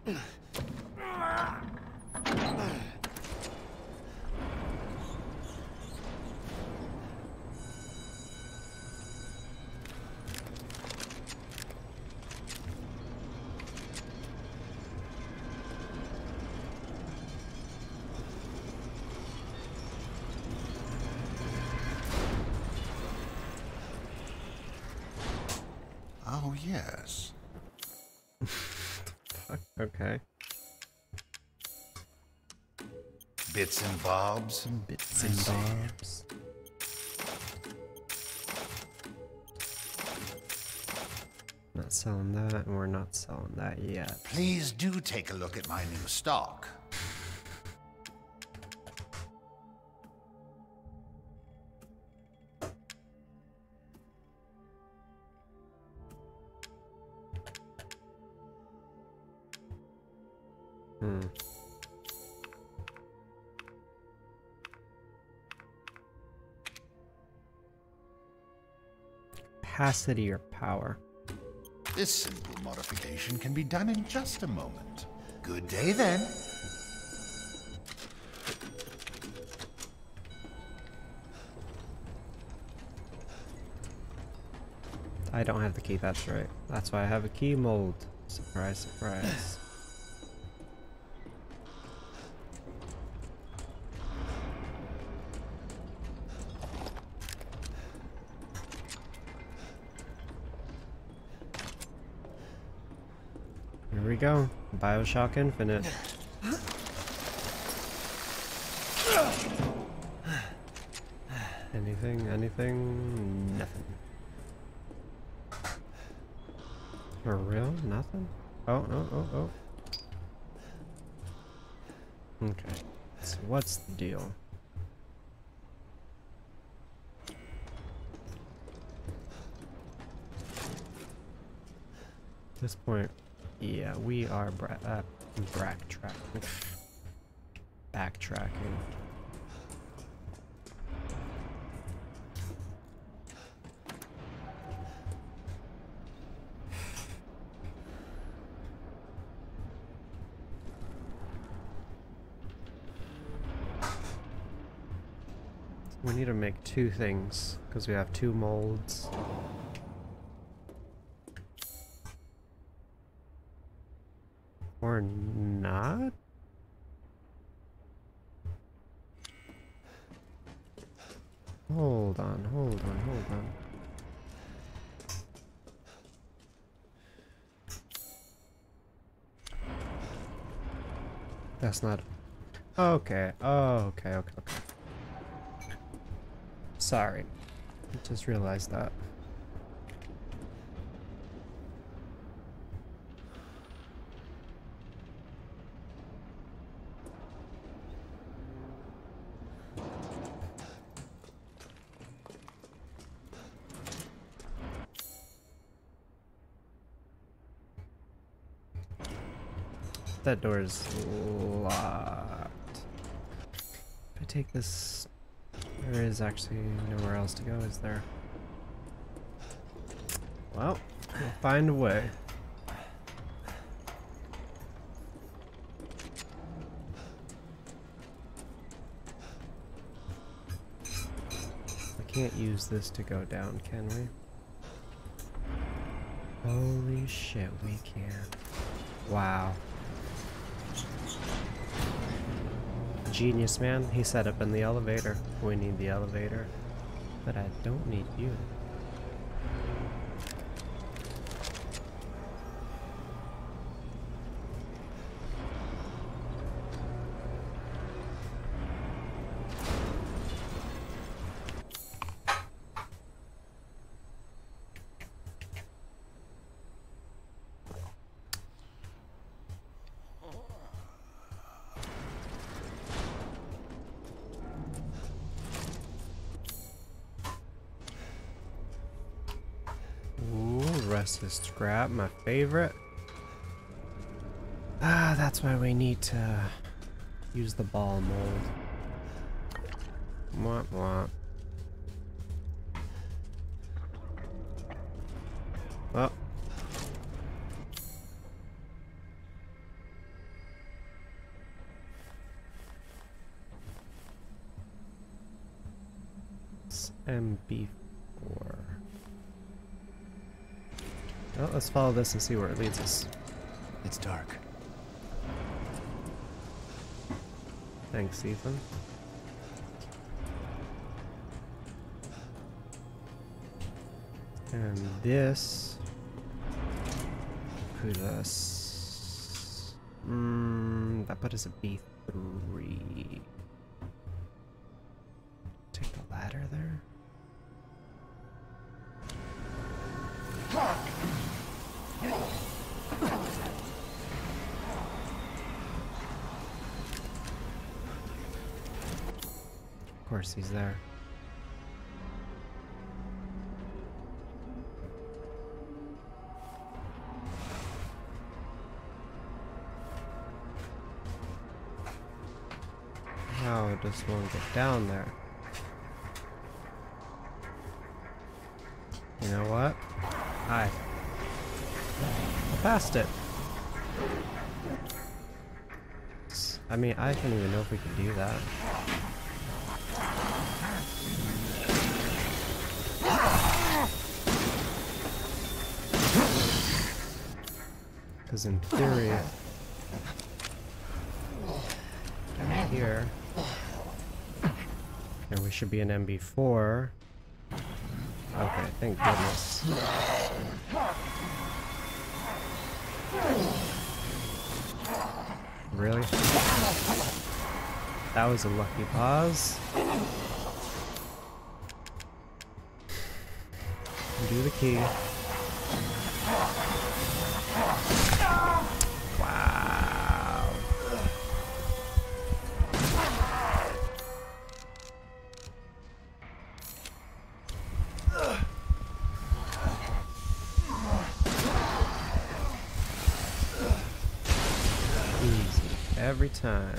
And bobs. Bits and bobs. Not selling that, and we're not selling that yet. Please do take a look at my new stock. Capacity or power? This simple modification can be done in just a moment. Good day then. I don't have the key, that's right. That's why I have a key mold. Surprise, surprise. Go. Bioshock Infinite. Anything, anything, nothing. For real? Nothing? Oh, oh, oh, oh. Okay. So what's the deal? At this point, yeah, we are bra uh, backtracking. Backtracking. We need to make two things because we have two molds. That's not. Okay. Oh, okay, okay, okay. Sorry. I just realized that. That door is take this there is actually nowhere else to go, is there? Well, we'll find a way. I can't use this to go down, can we? Holy shit, we can. Wow. Genius man, he set up in the elevator. We need the elevator. But I don't need you. Restless scrap, my favorite. Ah, that's why we need to use the ball mold. Womp womp. Let's follow this and see where it leads us. It's dark. Thanks, Ethan. And this put us. Mm, that put us at B three. Just won't get down there. You know what? I passed it. I mean, I don't even know if we can do that. Because in theory, here, should be an MB4. Okay, thank goodness. Really? That was a lucky pause. Do the key. Time.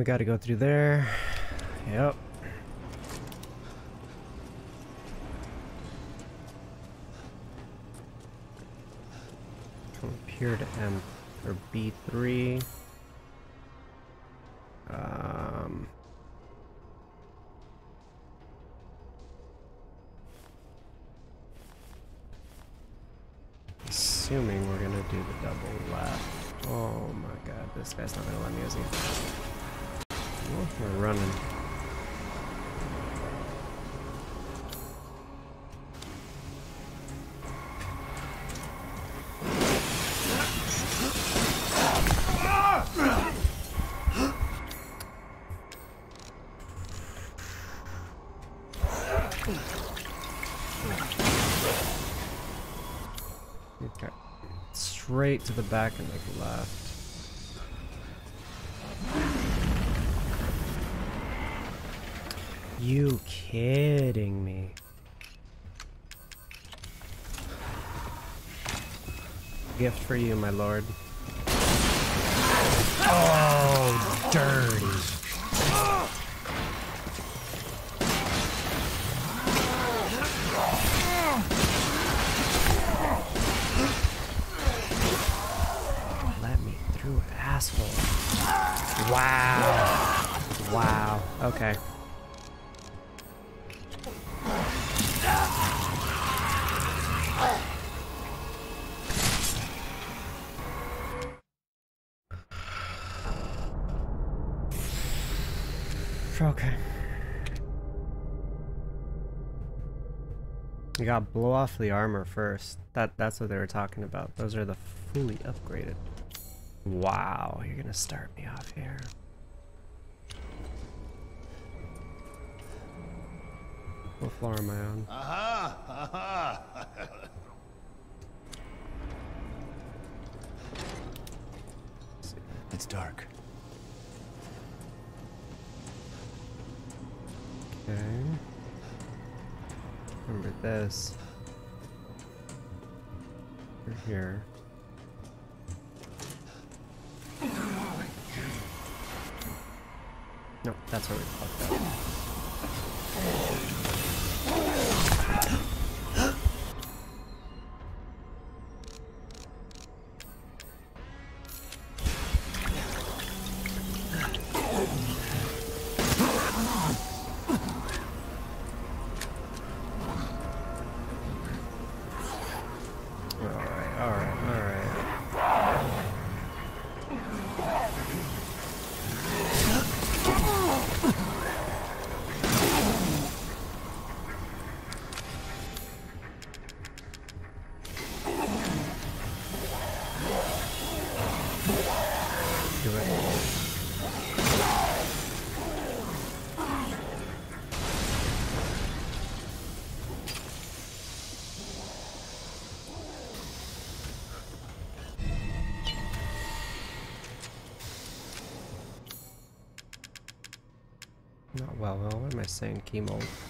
We got to go through there. Straight to the back and make left. You kidding me? Gift for you, my lord. Oh, dirty. Wow. Wow. Okay. Okay. You gotta blow off the armor first. That that's what they were talking about. Those are the fully upgraded. Wow, you're gonna start me off here. What floor am I on? Aha! Aha! it's dark. Okay. Remember this. We're here. Nope, that's where we fucked up. Well, what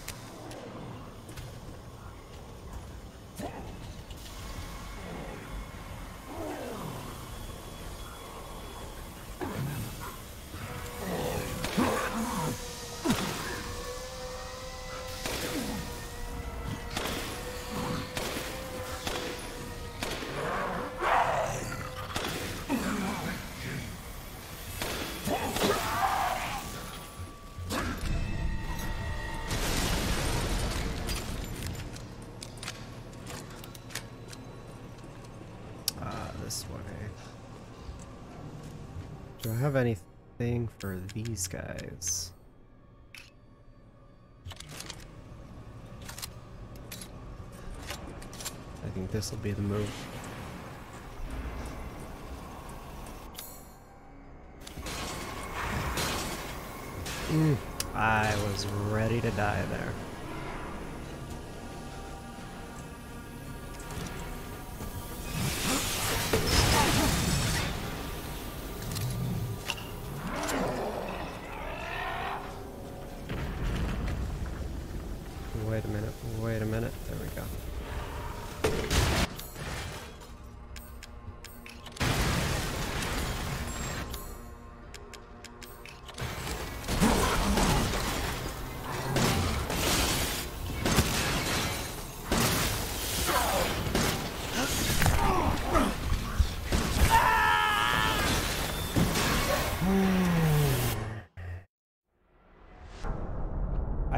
have anything for these guys? I think this will be the move. Mm, I was ready to die there.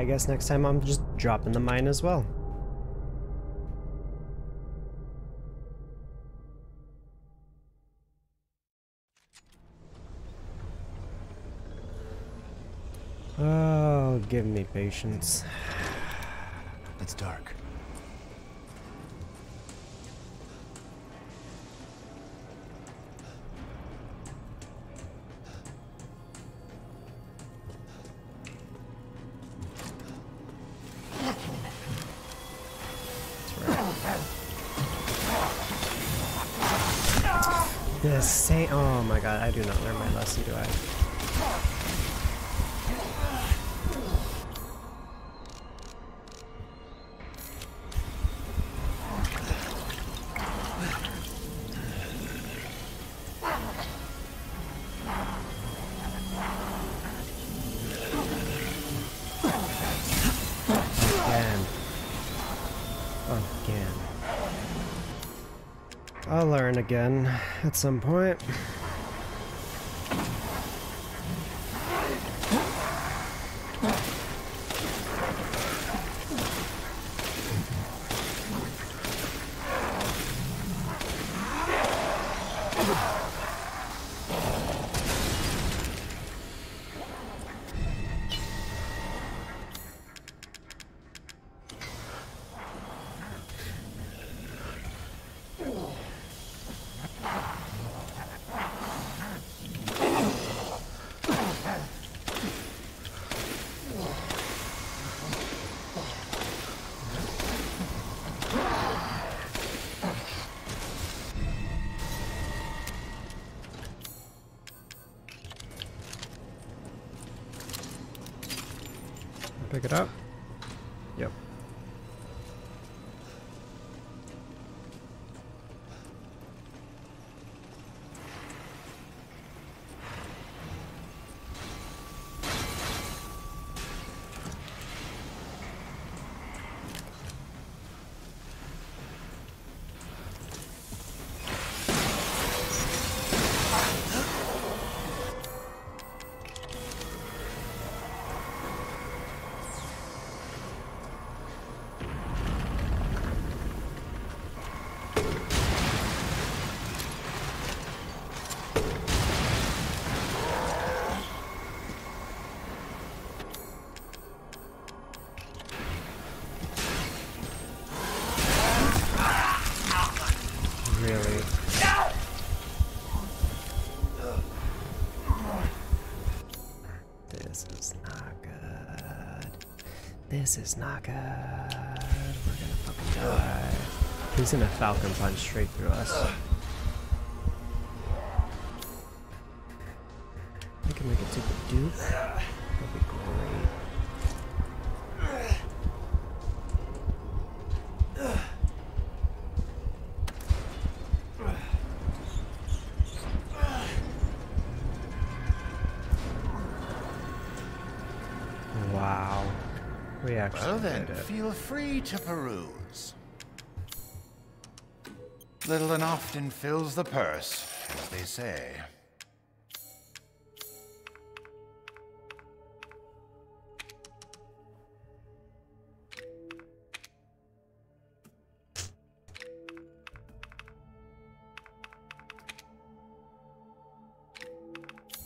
I guess next time I'm just dropping the mine as well. Oh, give me patience. It's dark. God, I do not learn my lesson, do I? Again. Again. I'll learn again at some point. This is not good. We're gonna fucking die. He's gonna falcon punch straight through us. Actually Well then, feel free to peruse. Little and often fills the purse, as they say.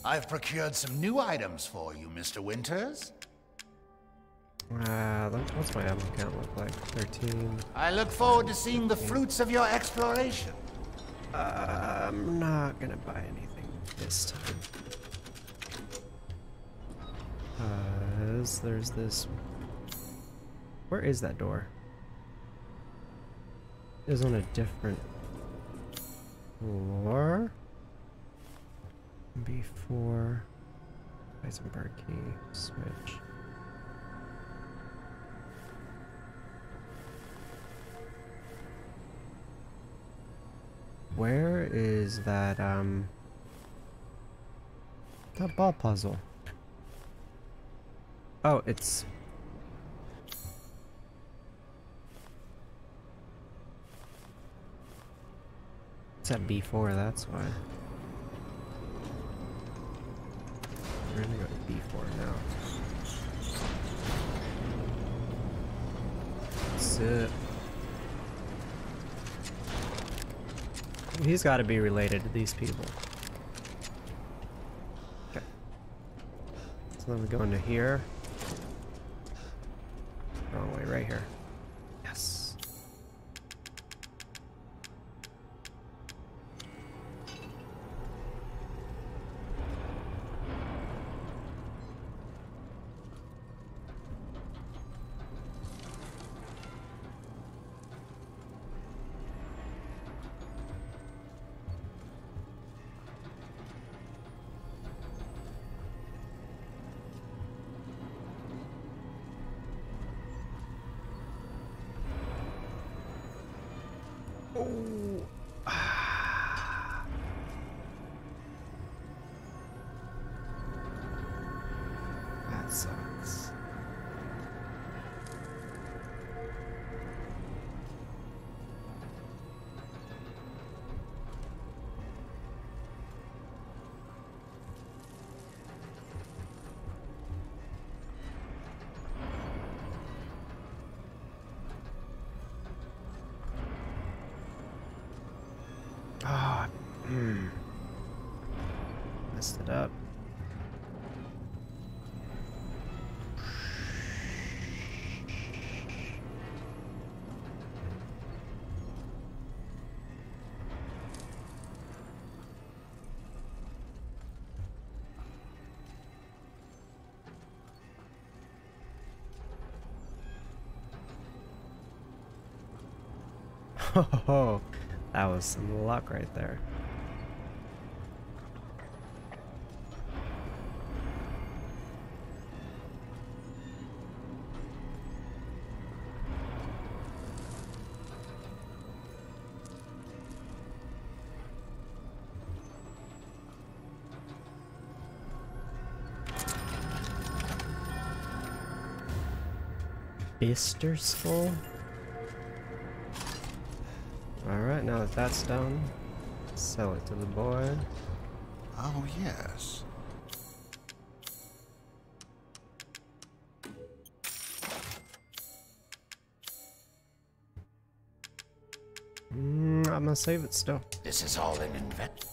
I've procured some new items for you, Mr. Winters. Uh, what's my ammo count look like? 13. I look forward to seeing the fruits of your exploration. I'm not gonna buy anything this time. Because there's this. Where is that door? It is on a different floor. Before Heisenberg key switch. Where is that, um... That ball puzzle? Oh, it's... It's at B4, that's why. We're gonna go to B4 now. Sit. He's got to be related to these people. Okay. So then we go into here. Wrong way, right here. Oh, that was some luck right there. Bister skull? Alright, that that's done, sell it to the boy. Oh, yes. Mm, I'm gonna save it still. This is all an invent.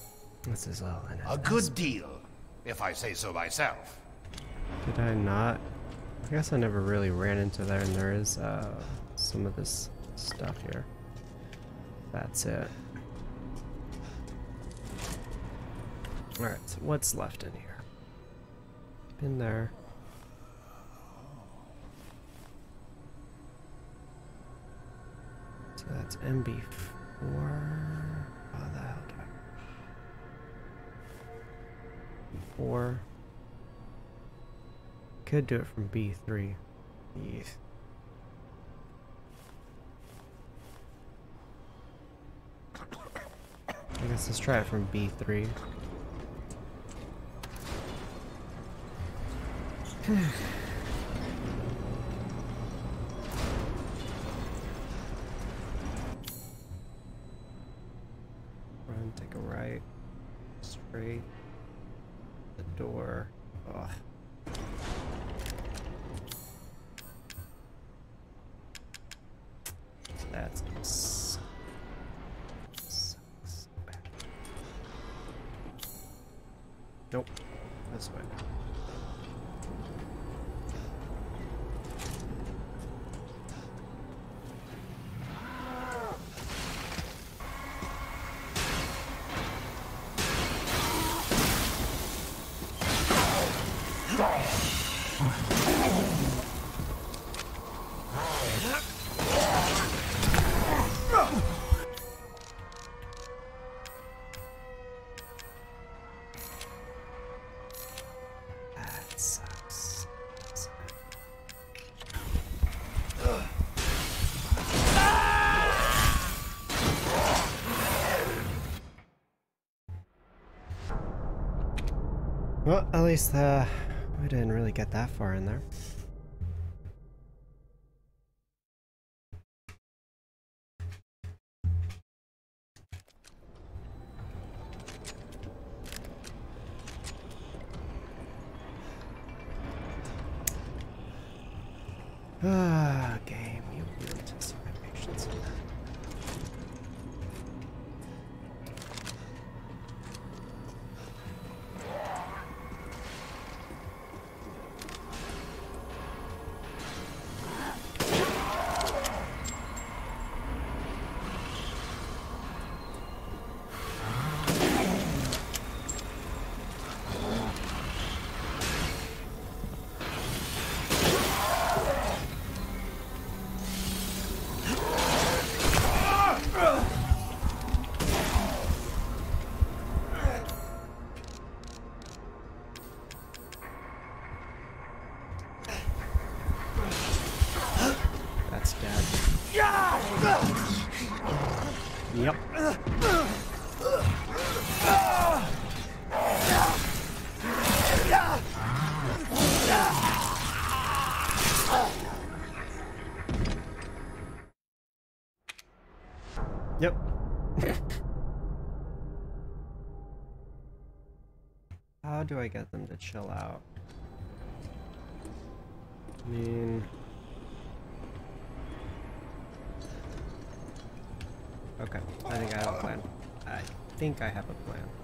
This is all an it. A good deal, if I say so myself. Did I not? I guess I never really ran into there, and there is uh, some of this stuff here. That's it. Alright, so what's left in here? Been there. So that's MB4. How the hell do I... Four. Could do it from B3. Yes. Guess let's try it from B3. At least uh, we didn't really get that far in there. Do I get them to chill out? I mean... Okay, I think I have a plan. I think I have a plan.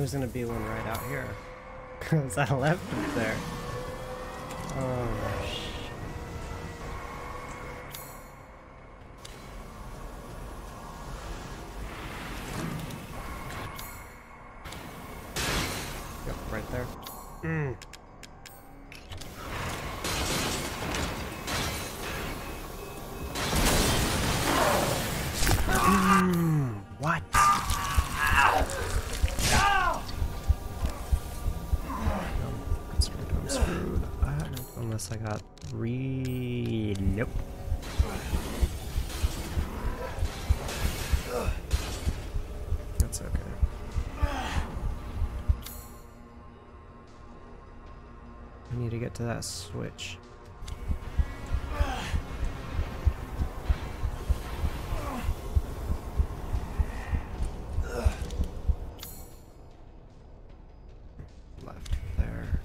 There's gonna be one right out here. Cause I left it there. Switch. Left there.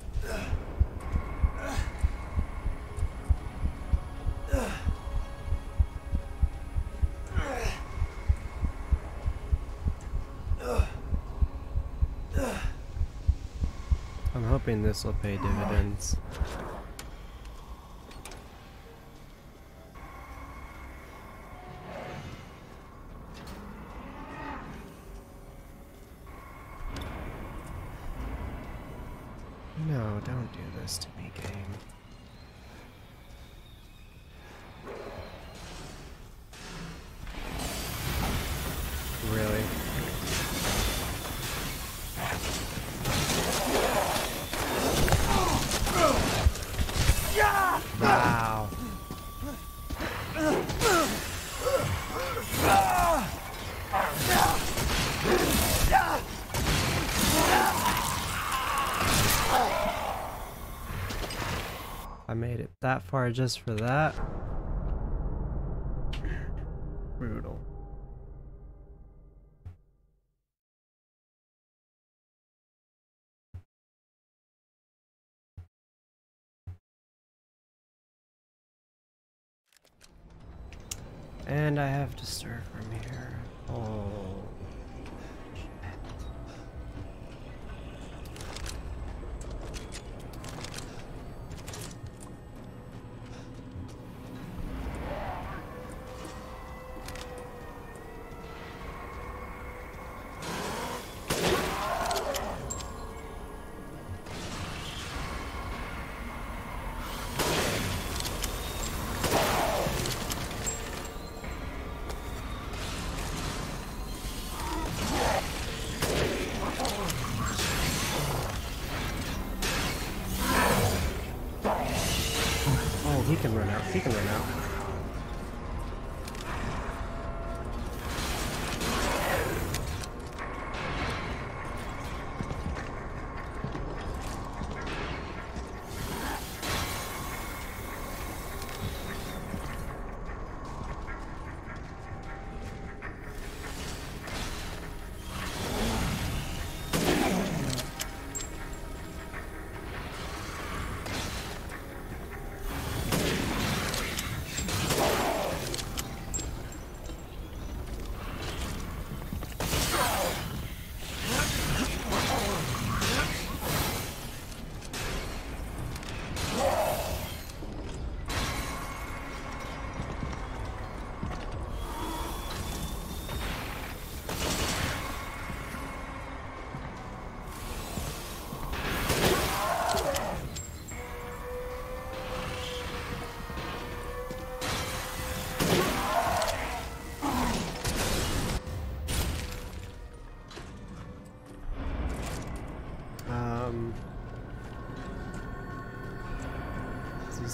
I'm hoping this will pay dividends. That far just for that.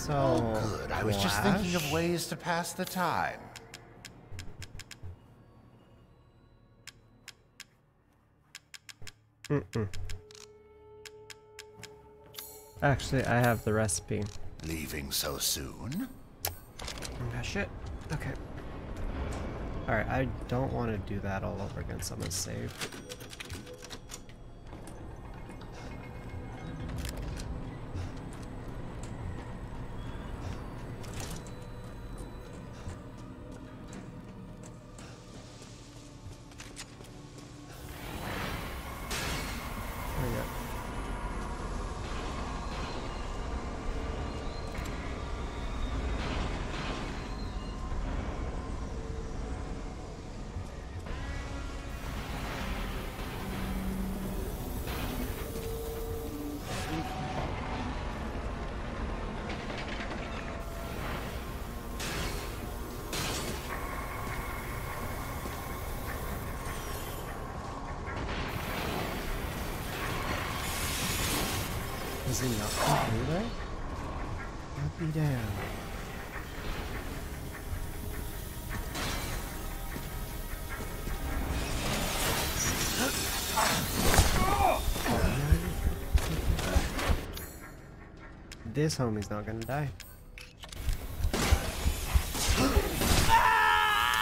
So Oh, good. I was just thinking of ways to pass the time. Actually, I have the recipe. Leaving so soon? Ah, shit. Okay. Alright, I don't want to do that all over again, so I'm gonna save. Damned. This homie's not gonna die.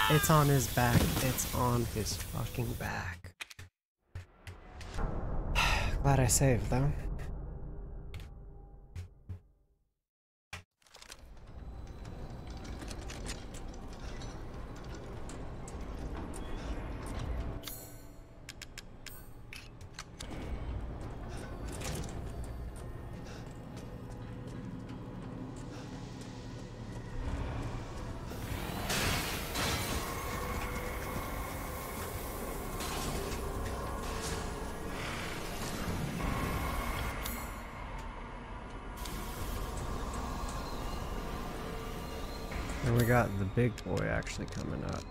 It's on his back. It's on his fucking back. Glad I saved though. Big boy actually coming up.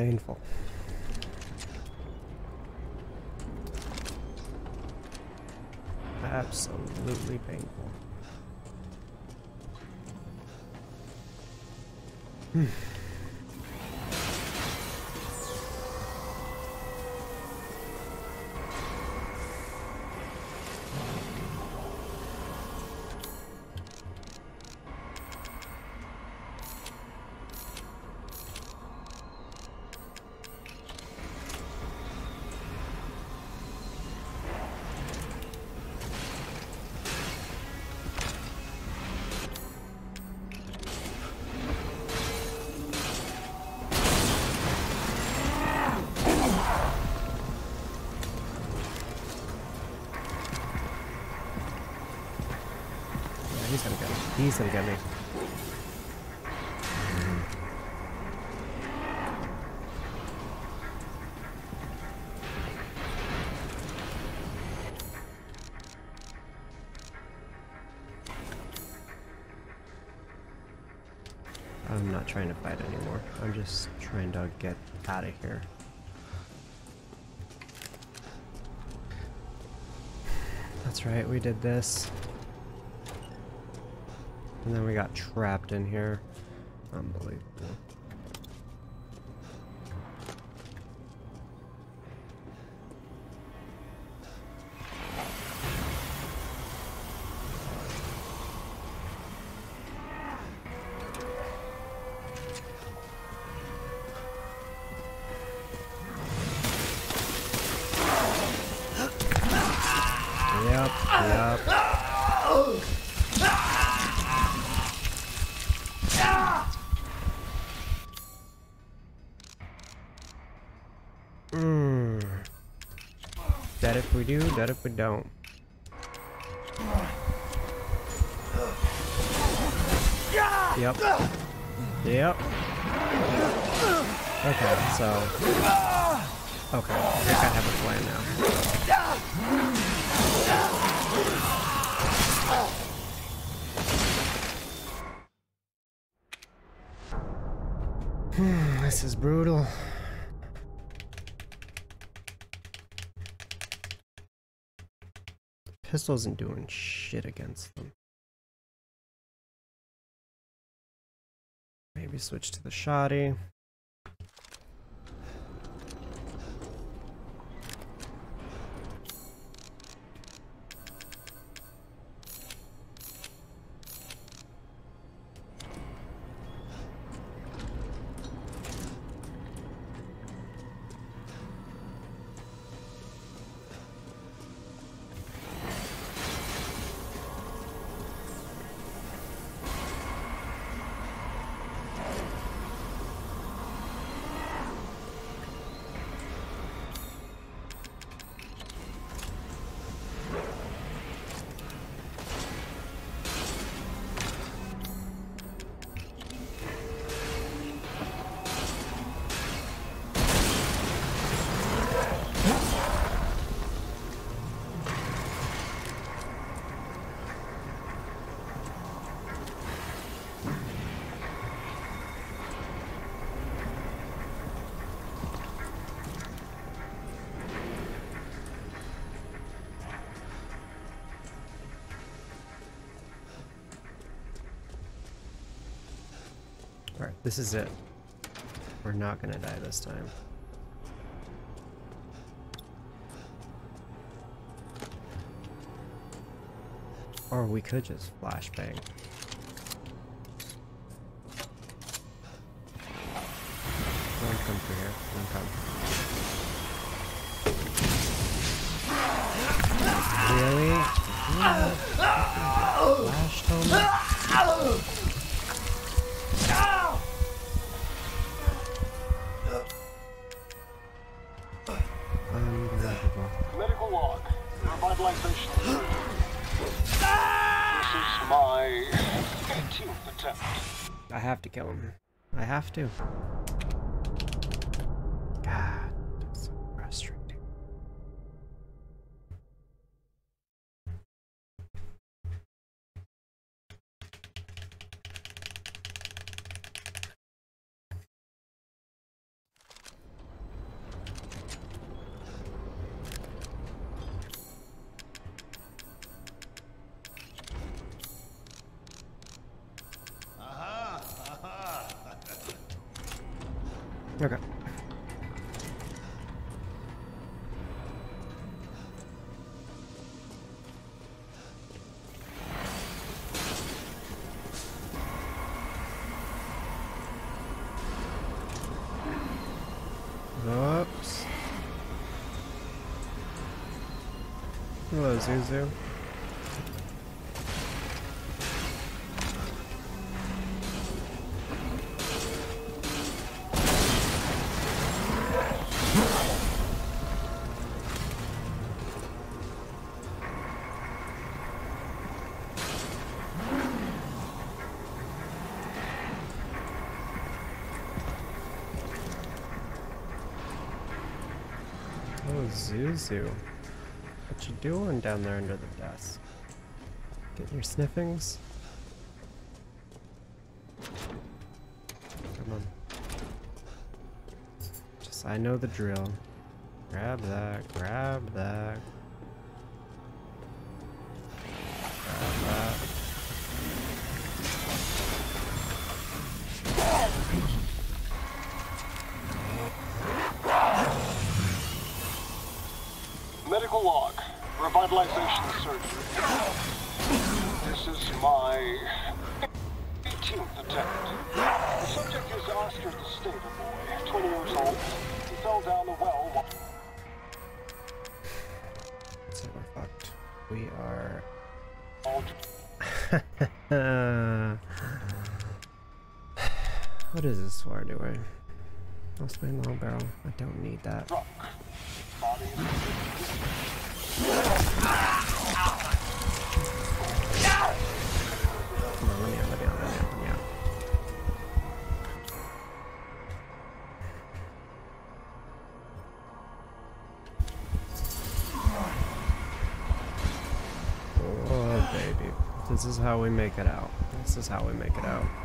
Painful. Absolutely painful. Yeah, hmm. I'm not trying to fight anymore. I'm just trying to get out of here. That's right, we did this. And then we got trapped in here. Unbelievable. We do, that wasn't doing shit against them. Maybe switch to the shoddy. This is it. We're not gonna die this time. Or we could just flashbang. Surgery. This is my 18th attempt. I have to kill him. I have to. Hello, Zuzu. Oh, Zuzu. What you doing down there under the desk? Getting your sniffings? Come on. Just, I know the drill. Grab that, grab that. This is how we make it out. This is how we make it out.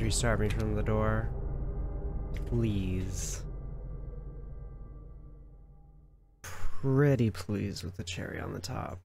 Please restart me from the door. Please. Pretty pleased with the cherry on the top.